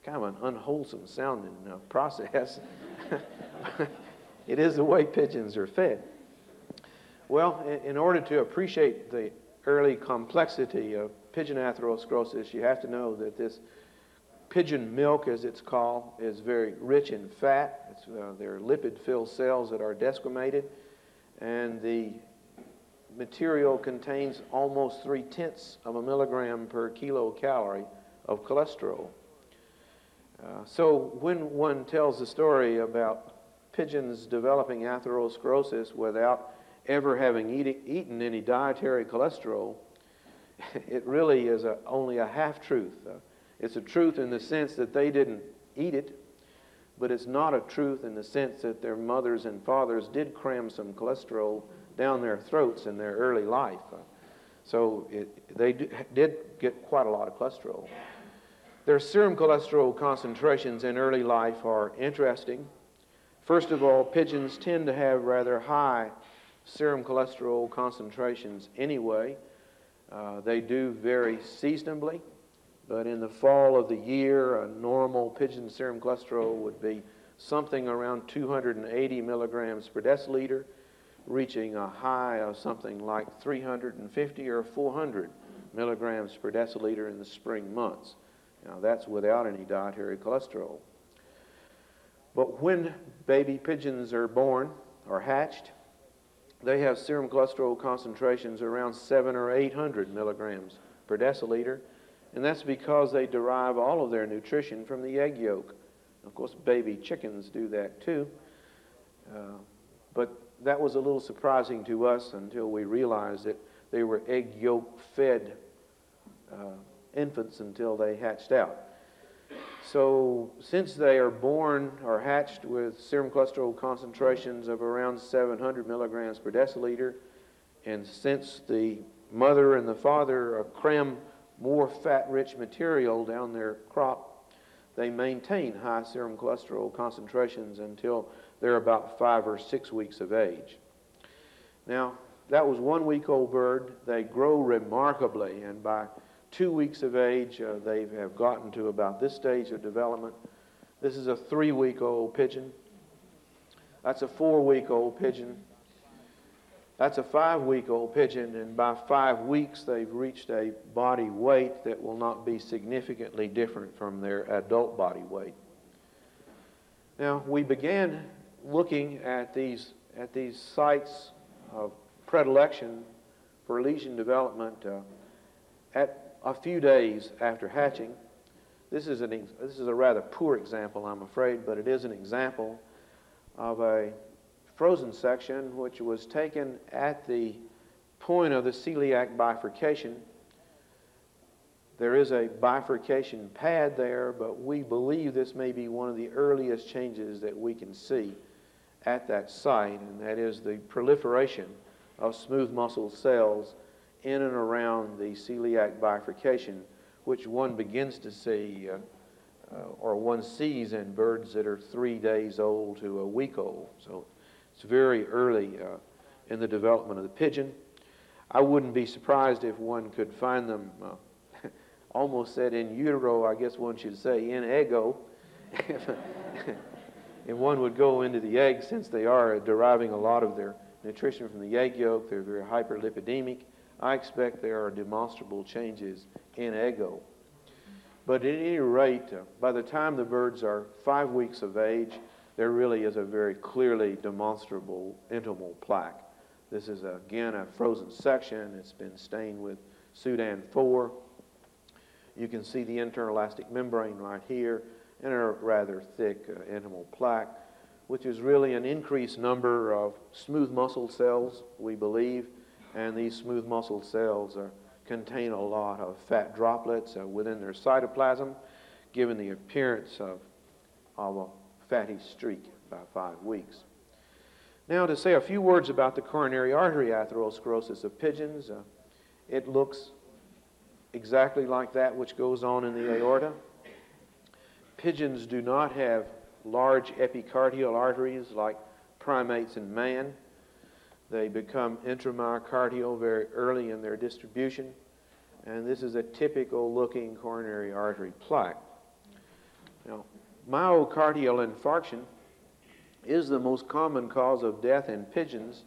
kind of an unwholesome sounding uh, process. it is the way pigeons are fed. Well, in, in order to appreciate the early complexity of pigeon atherosclerosis, you have to know that this pigeon milk, as it's called, is very rich in fat. It's, uh, they're lipid-filled cells that are desquamated, and the material contains almost three-tenths of a milligram per kilocalorie of cholesterol. Uh, so when one tells the story about pigeons developing atherosclerosis without ever having eat, eaten any dietary cholesterol, it really is a, only a half truth. Uh, it's a truth in the sense that they didn't eat it, but it's not a truth in the sense that their mothers and fathers did cram some cholesterol down their throats in their early life. So it, they did get quite a lot of cholesterol. Their serum cholesterol concentrations in early life are interesting. First of all, pigeons tend to have rather high serum cholesterol concentrations anyway. Uh, they do vary seasonably, but in the fall of the year, a normal pigeon serum cholesterol would be something around 280 milligrams per deciliter, reaching a high of something like 350 or 400 milligrams per deciliter in the spring months. Now, that's without any dietary cholesterol. But when baby pigeons are born or hatched, they have serum cholesterol concentrations around 7 or 800 milligrams per deciliter. And that's because they derive all of their nutrition from the egg yolk. Of course, baby chickens do that too. Uh, but that was a little surprising to us until we realized that they were egg yolk fed uh, infants until they hatched out. So, since they are born or hatched with serum cholesterol concentrations of around 700 milligrams per deciliter, and since the mother and the father are cram more fat rich material down their crop, they maintain high serum cholesterol concentrations until they're about five or six weeks of age. Now, that was one week old bird. They grow remarkably, and by two weeks of age, uh, they have gotten to about this stage of development. This is a three week old pigeon. That's a four week old pigeon. That's a five week old pigeon, and by five weeks, they've reached a body weight that will not be significantly different from their adult body weight. Now, we began looking at these, at these sites of predilection for lesion development uh, at a few days after hatching. This is, an, this is a rather poor example, I'm afraid, but it is an example of a frozen section which was taken at the point of the celiac bifurcation. There is a bifurcation pad there, but we believe this may be one of the earliest changes that we can see at that site, and that is the proliferation of smooth muscle cells in and around the celiac bifurcation, which one begins to see uh, uh, or one sees in birds that are three days old to a week old. So it's very early uh, in the development of the pigeon. I wouldn't be surprised if one could find them uh, almost said in utero, I guess one should say in ego. and one would go into the egg since they are deriving a lot of their nutrition from the egg yolk. They're very hyperlipidemic. I expect there are demonstrable changes in ego. But at any rate, uh, by the time the birds are five weeks of age, there really is a very clearly demonstrable intimal plaque. This is, again, a frozen section. It's been stained with Sudan 4. You can see the internal elastic membrane right here and a rather thick uh, intimal plaque, which is really an increased number of smooth muscle cells, we believe, and these smooth muscle cells are, contain a lot of fat droplets uh, within their cytoplasm, giving the appearance of, of a fatty streak by five weeks. Now, to say a few words about the coronary artery atherosclerosis of pigeons, uh, it looks exactly like that which goes on in the aorta. Pigeons do not have large epicardial arteries like primates and man. They become intramyocardial very early in their distribution, and this is a typical looking coronary artery plaque. Now, myocardial infarction is the most common cause of death in pigeons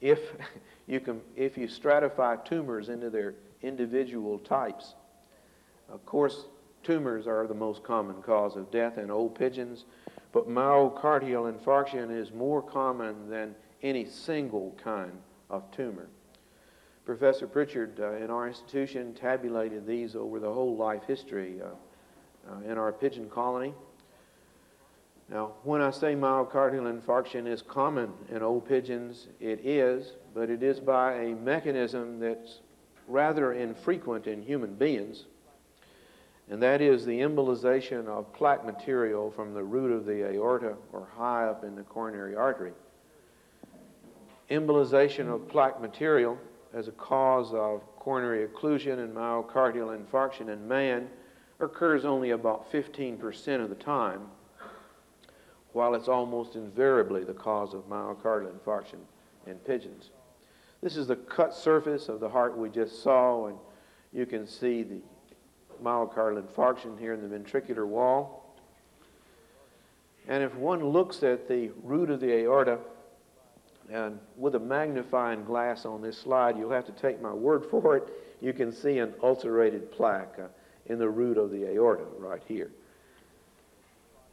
if you, can, if you stratify tumors into their individual types. Of course, tumors are the most common cause of death in old pigeons, but myocardial infarction is more common than any single kind of tumor. Professor Pritchard uh, in our institution tabulated these over the whole life history uh, uh, in our pigeon colony. Now, when I say myocardial infarction is common in old pigeons, it is, but it is by a mechanism that's rather infrequent in human beings, and that is the embolization of plaque material from the root of the aorta or high up in the coronary artery. Embolization of plaque material as a cause of coronary occlusion and myocardial infarction in man occurs only about 15% of the time, while it's almost invariably the cause of myocardial infarction in pigeons. This is the cut surface of the heart we just saw, and you can see the myocardial infarction here in the ventricular wall. And if one looks at the root of the aorta, and with a magnifying glass on this slide, you'll have to take my word for it. You can see an ulcerated plaque uh, in the root of the aorta right here.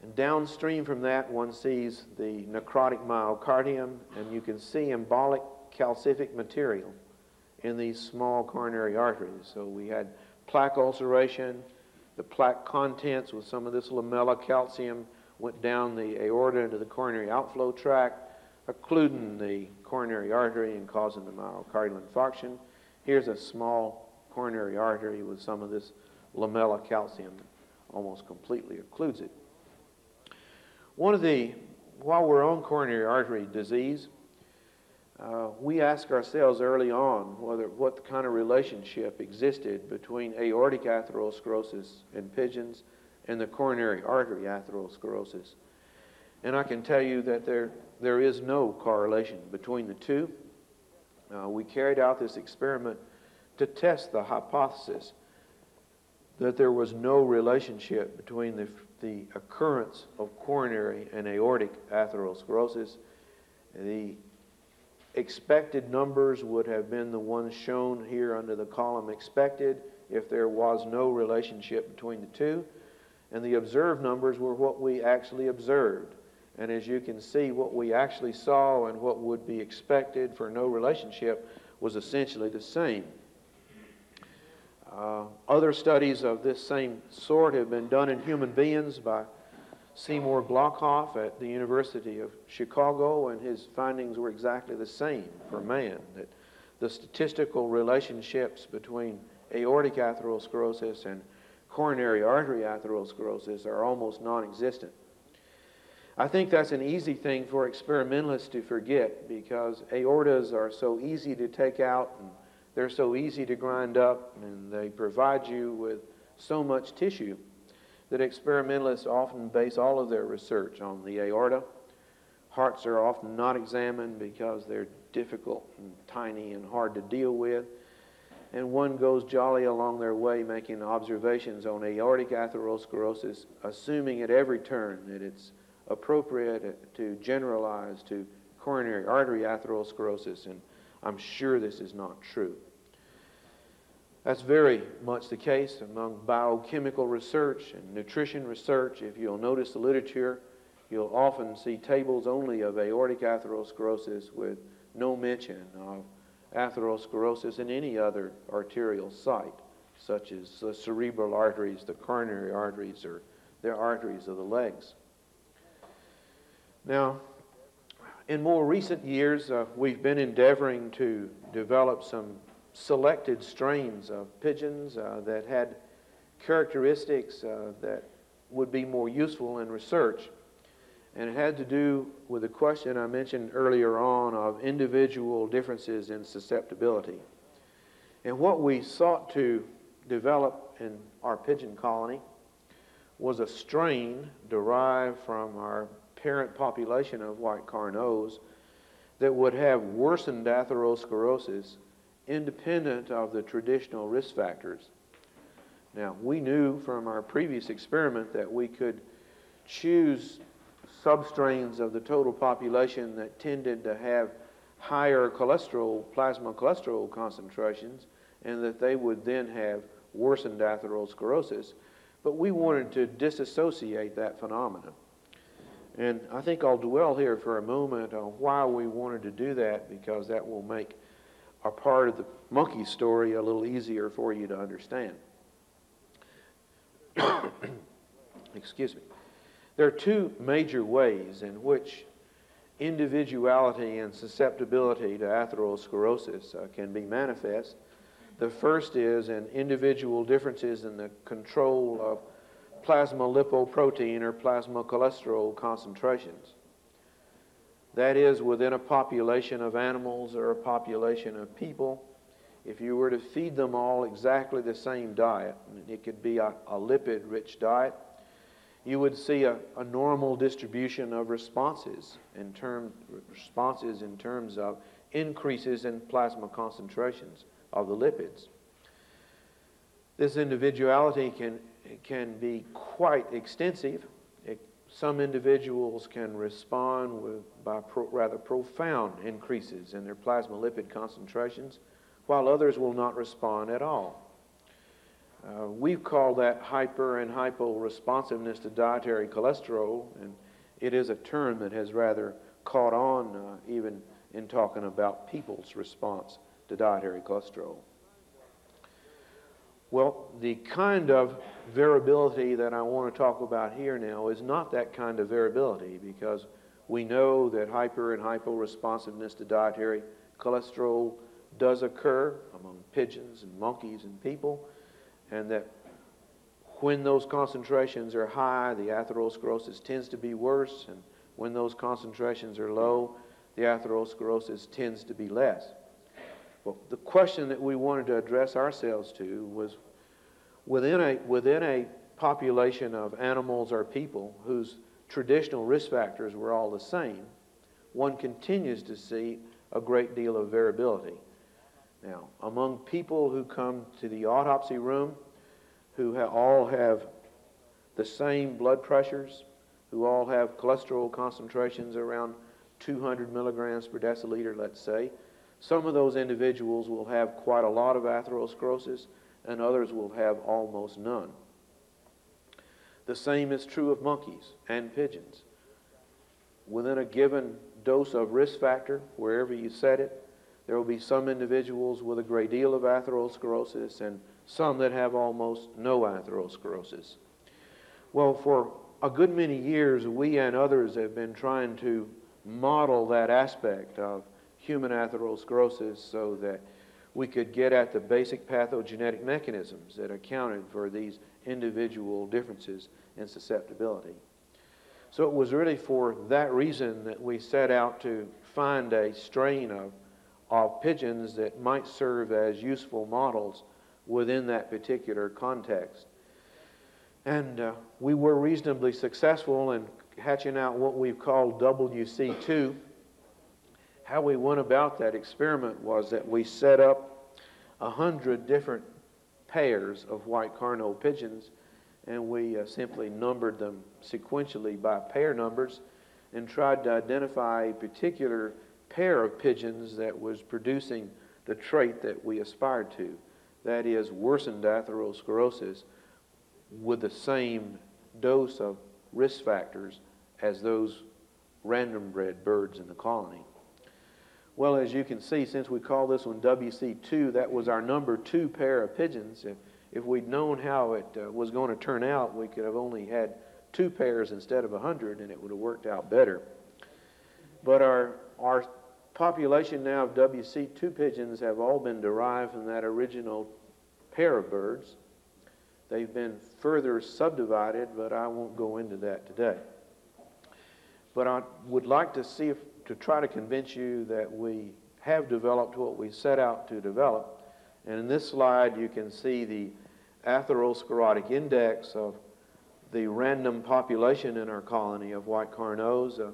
And downstream from that, one sees the necrotic myocardium, and you can see embolic calcific material in these small coronary arteries. So we had plaque ulceration. The plaque contents with some of this lamella calcium went down the aorta into the coronary outflow tract, occluding the coronary artery and causing the myocardial infarction. Here's a small coronary artery with some of this lamella calcium almost completely occludes it. One of the, while we're on coronary artery disease, uh, we ask ourselves early on whether what kind of relationship existed between aortic atherosclerosis in pigeons and the coronary artery atherosclerosis. And I can tell you that there, there is no correlation between the two. Uh, we carried out this experiment to test the hypothesis that there was no relationship between the, the occurrence of coronary and aortic atherosclerosis. The expected numbers would have been the ones shown here under the column expected if there was no relationship between the two. And the observed numbers were what we actually observed. And as you can see, what we actually saw and what would be expected for no relationship was essentially the same. Uh, other studies of this same sort have been done in human beings by Seymour Glagov at the University of Chicago, and his findings were exactly the same for man, that the statistical relationships between aortic atherosclerosis and coronary artery atherosclerosis are almost non-existent. I think that's an easy thing for experimentalists to forget because aortas are so easy to take out and they're so easy to grind up and they provide you with so much tissue that experimentalists often base all of their research on the aorta. Hearts are often not examined because they're difficult and tiny and hard to deal with. And one goes jolly along their way making observations on aortic atherosclerosis, assuming at every turn that it's appropriate to generalize to coronary artery atherosclerosis, and I'm sure this is not true. That's very much the case among biochemical research and nutrition research. If you'll notice the literature, you'll often see tables only of aortic atherosclerosis with no mention of atherosclerosis in any other arterial site, such as the cerebral arteries, the coronary arteries, or the arteries of the legs. Now, in more recent years, uh, we've been endeavoring to develop some selected strains of pigeons uh, that had characteristics uh, that would be more useful in research. And it had to do with the question I mentioned earlier on of individual differences in susceptibility. And what we sought to develop in our pigeon colony was a strain derived from our parent population of white Carneaus that would have worsened atherosclerosis independent of the traditional risk factors. Now, we knew from our previous experiment that we could choose substrains of the total population that tended to have higher cholesterol, plasma cholesterol concentrations, and that they would then have worsened atherosclerosis. But we wanted to disassociate that phenomenon. And I think I'll dwell here for a moment on why we wanted to do that because that will make a part of the monkey story a little easier for you to understand. Excuse me. There are two major ways in which individuality and susceptibility to atherosclerosis uh, can be manifest. The first is in individual differences in the control of plasma lipoprotein or plasma cholesterol concentrations. That is, within a population of animals or a population of people, if you were to feed them all exactly the same diet, it could be a, a lipid rich diet, you would see a, a, normal distribution of responses in, term, responses in terms of increases in plasma concentrations of the lipids. This individuality can, can be quite extensive some individuals can respond with, by pro, rather profound increases in their plasma lipid concentrations, while others will not respond at all. Uh, we call that hyper and hypo responsiveness to dietary cholesterol, and it is a term that has rather caught on uh, even in talking about people's response to dietary cholesterol. Well, the kind of variability that I want to talk about here now is not that kind of variability because we know that hyper and hypo-responsiveness to dietary cholesterol does occur among pigeons and monkeys and people, and that when those concentrations are high, the atherosclerosis tends to be worse, and when those concentrations are low, the atherosclerosis tends to be less. Well, the question that we wanted to address ourselves to was within a, within a population of animals or people whose traditional risk factors were all the same, one continues to see a great deal of variability. Now, among people who come to the autopsy room, who ha all have the same blood pressures, who all have cholesterol concentrations around 200 milligrams per deciliter, let's say, some of those individuals will have quite a lot of atherosclerosis, and others will have almost none. The same is true of monkeys and pigeons. Within a given dose of risk factor, wherever you set it, there will be some individuals with a great deal of atherosclerosis and some that have almost no atherosclerosis. Well, for a good many years, we and others have been trying to model that aspect of human atherosclerosis so that we could get at the basic pathogenetic mechanisms that accounted for these individual differences in susceptibility. So it was really for that reason that we set out to find a strain of, of pigeons that might serve as useful models within that particular context. And uh, we were reasonably successful in hatching out what we've called WC2. How we went about that experiment was that we set up a hundred different pairs of white Carneau pigeons and we uh, simply numbered them sequentially by pair numbers and tried to identify a particular pair of pigeons that was producing the trait that we aspired to, that is, worsened atherosclerosis with the same dose of risk factors as those random bred birds in the colony. Well, as you can see, since we call this one WC2, that was our number two pair of pigeons. If if we'd known how it uh, was going to turn out, we could have only had two pairs instead of a hundred, and it would have worked out better. But our our population now of WC2 pigeons have all been derived from that original pair of birds. They've been further subdivided, but I won't go into that today. But I would like to see if, to try to convince you that we have developed what we set out to develop and in this slide, you can see the atherosclerotic index of the random population in our colony of white Carneaus uh,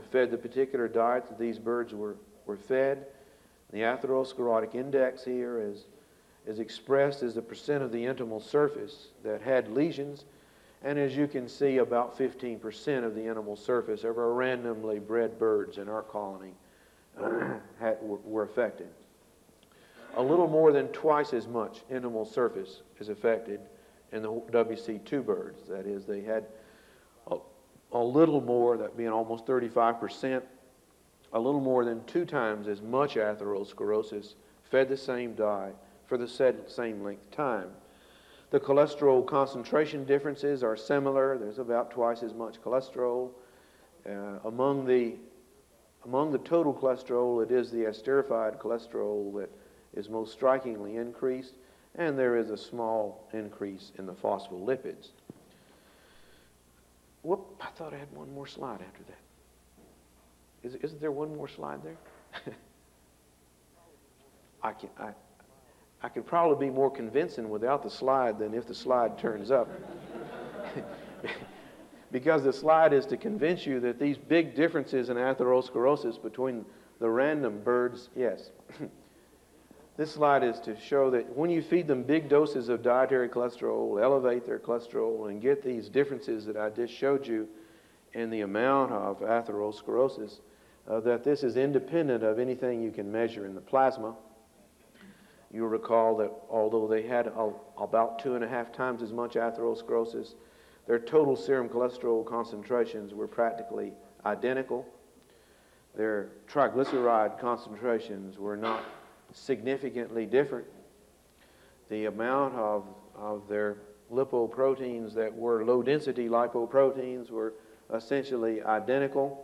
fed the particular diet that these birds were, were fed. The atherosclerotic index here is, is expressed as the percent of the intimal surface that had lesions. And as you can see, about 15% of the intimal surface of our randomly bred birds in our colony had, were, affected a little more than twice as much intimal surface is affected in the WC2 birds. That is, they had a, a little more, that being almost 35%, a little more than two times as much atherosclerosis, fed the same diet for the same length of time. The cholesterol concentration differences are similar. There's about twice as much cholesterol. Uh, among the among the total cholesterol, it is the esterified cholesterol that is most strikingly increased, and there is a small increase in the phospholipids. Whoop, I thought I had one more slide after that. Is, isn't there one more slide there? I, can, I, I could probably be more convincing without the slide than if the slide turns up. because the slide is to convince you that these big differences in atherosclerosis between the random birds, yes. This slide is to show that when you feed them big doses of dietary cholesterol, elevate their cholesterol, and get these differences that I just showed you in the amount of atherosclerosis, uh, that this is independent of anything you can measure in the plasma. You'll recall that although they had a, about two and a half times as much atherosclerosis, their total serum cholesterol concentrations were practically identical. Their triglyceride concentrations were not significantly different. the amount of, of their lipoproteins that were low density lipoproteins were essentially identical,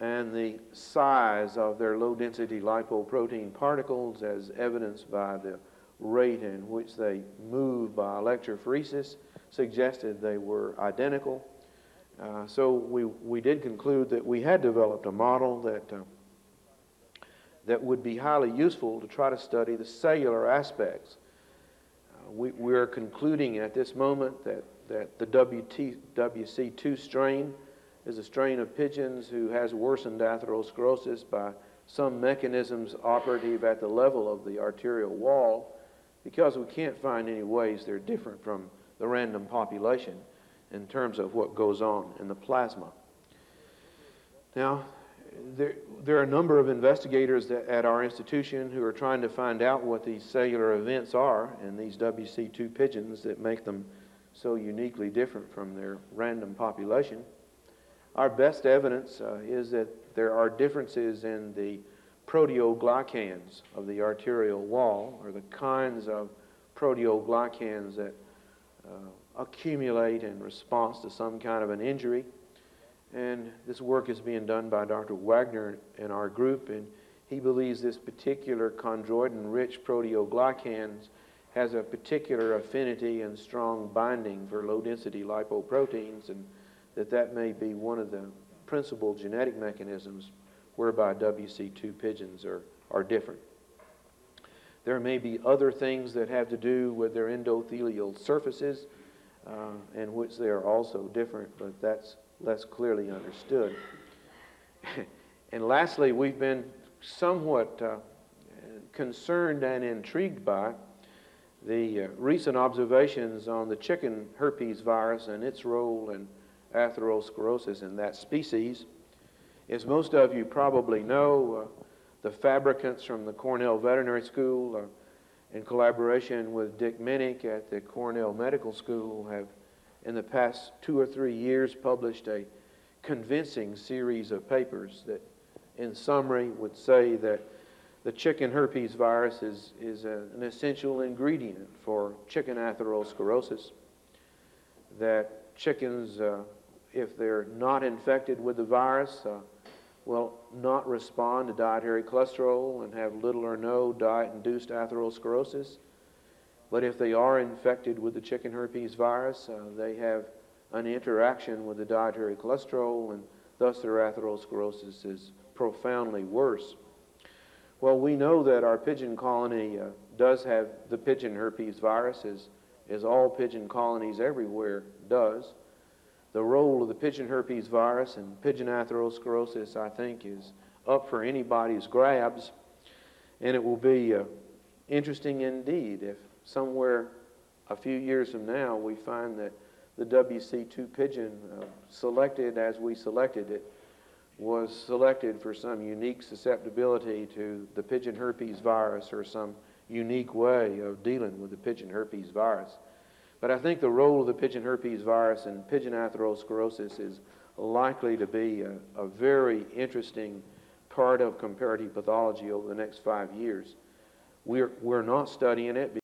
and the size of their low density lipoprotein particles, as evidenced by the rate in which they move by electrophoresis, suggested they were identical. Uh, so we, we did conclude that we had developed a model that, uh, that would be highly useful to try to study the cellular aspects. Uh, we, we're concluding at this moment that, that the WT, WC2 strain is a strain of pigeons who has worsened atherosclerosis by some mechanisms operative at the level of the arterial wall because we can't find any ways they're different from the random population in terms of what goes on in the plasma. Now, there, there are a number of investigators that, at our institution who are trying to find out what these cellular events are in these WC2 pigeons that make them so uniquely different from their random population. Our best evidence uh, is that there are differences in the proteoglycans of the arterial wall, or the kinds of proteoglycans that uh, accumulate in response to some kind of an injury. And this work is being done by Dr. Wagner in our group, and he believes this particular chondroitin-rich proteoglycans has a particular affinity and strong binding for low-density lipoproteins, and that that may be one of the principal genetic mechanisms whereby WC2 pigeons are, are different. There may be other things that have to do with their endothelial surfaces uh, in which they are also different, but that's less clearly understood. and lastly, we've been somewhat uh, concerned and intrigued by the uh, recent observations on the chicken herpes virus and its role in atherosclerosis in that species. As most of you probably know, uh, the Fabricants from the Cornell Veterinary School, uh, in collaboration with Dick Minick at the Cornell Medical School, have in the past two or three years published a convincing series of papers that, in summary, would say that the chicken herpes virus is, is a, an essential ingredient for chicken atherosclerosis, that chickens uh, if they're not infected with the virus, uh, will not respond to dietary cholesterol and have little or no diet-induced atherosclerosis. But if they are infected with the chicken herpes virus, uh, they have an interaction with the dietary cholesterol, and thus their atherosclerosis is profoundly worse. Well, we know that our pigeon colony uh, does have the pigeon herpes virus, as, as all pigeon colonies everywhere does the role of the pigeon herpes virus and pigeon atherosclerosis, I think, is up for anybody's grabs. And it will be uh, interesting indeed if somewhere a few years from now we find that the WC2 pigeon uh, selected as we selected it was selected for some unique susceptibility to the pigeon herpes virus or some unique way of dealing with the pigeon herpes virus. But I think the role of the pigeon herpes virus in pigeon atherosclerosis is likely to be a, a very interesting part of comparative pathology over the next five years. We're, we're not studying it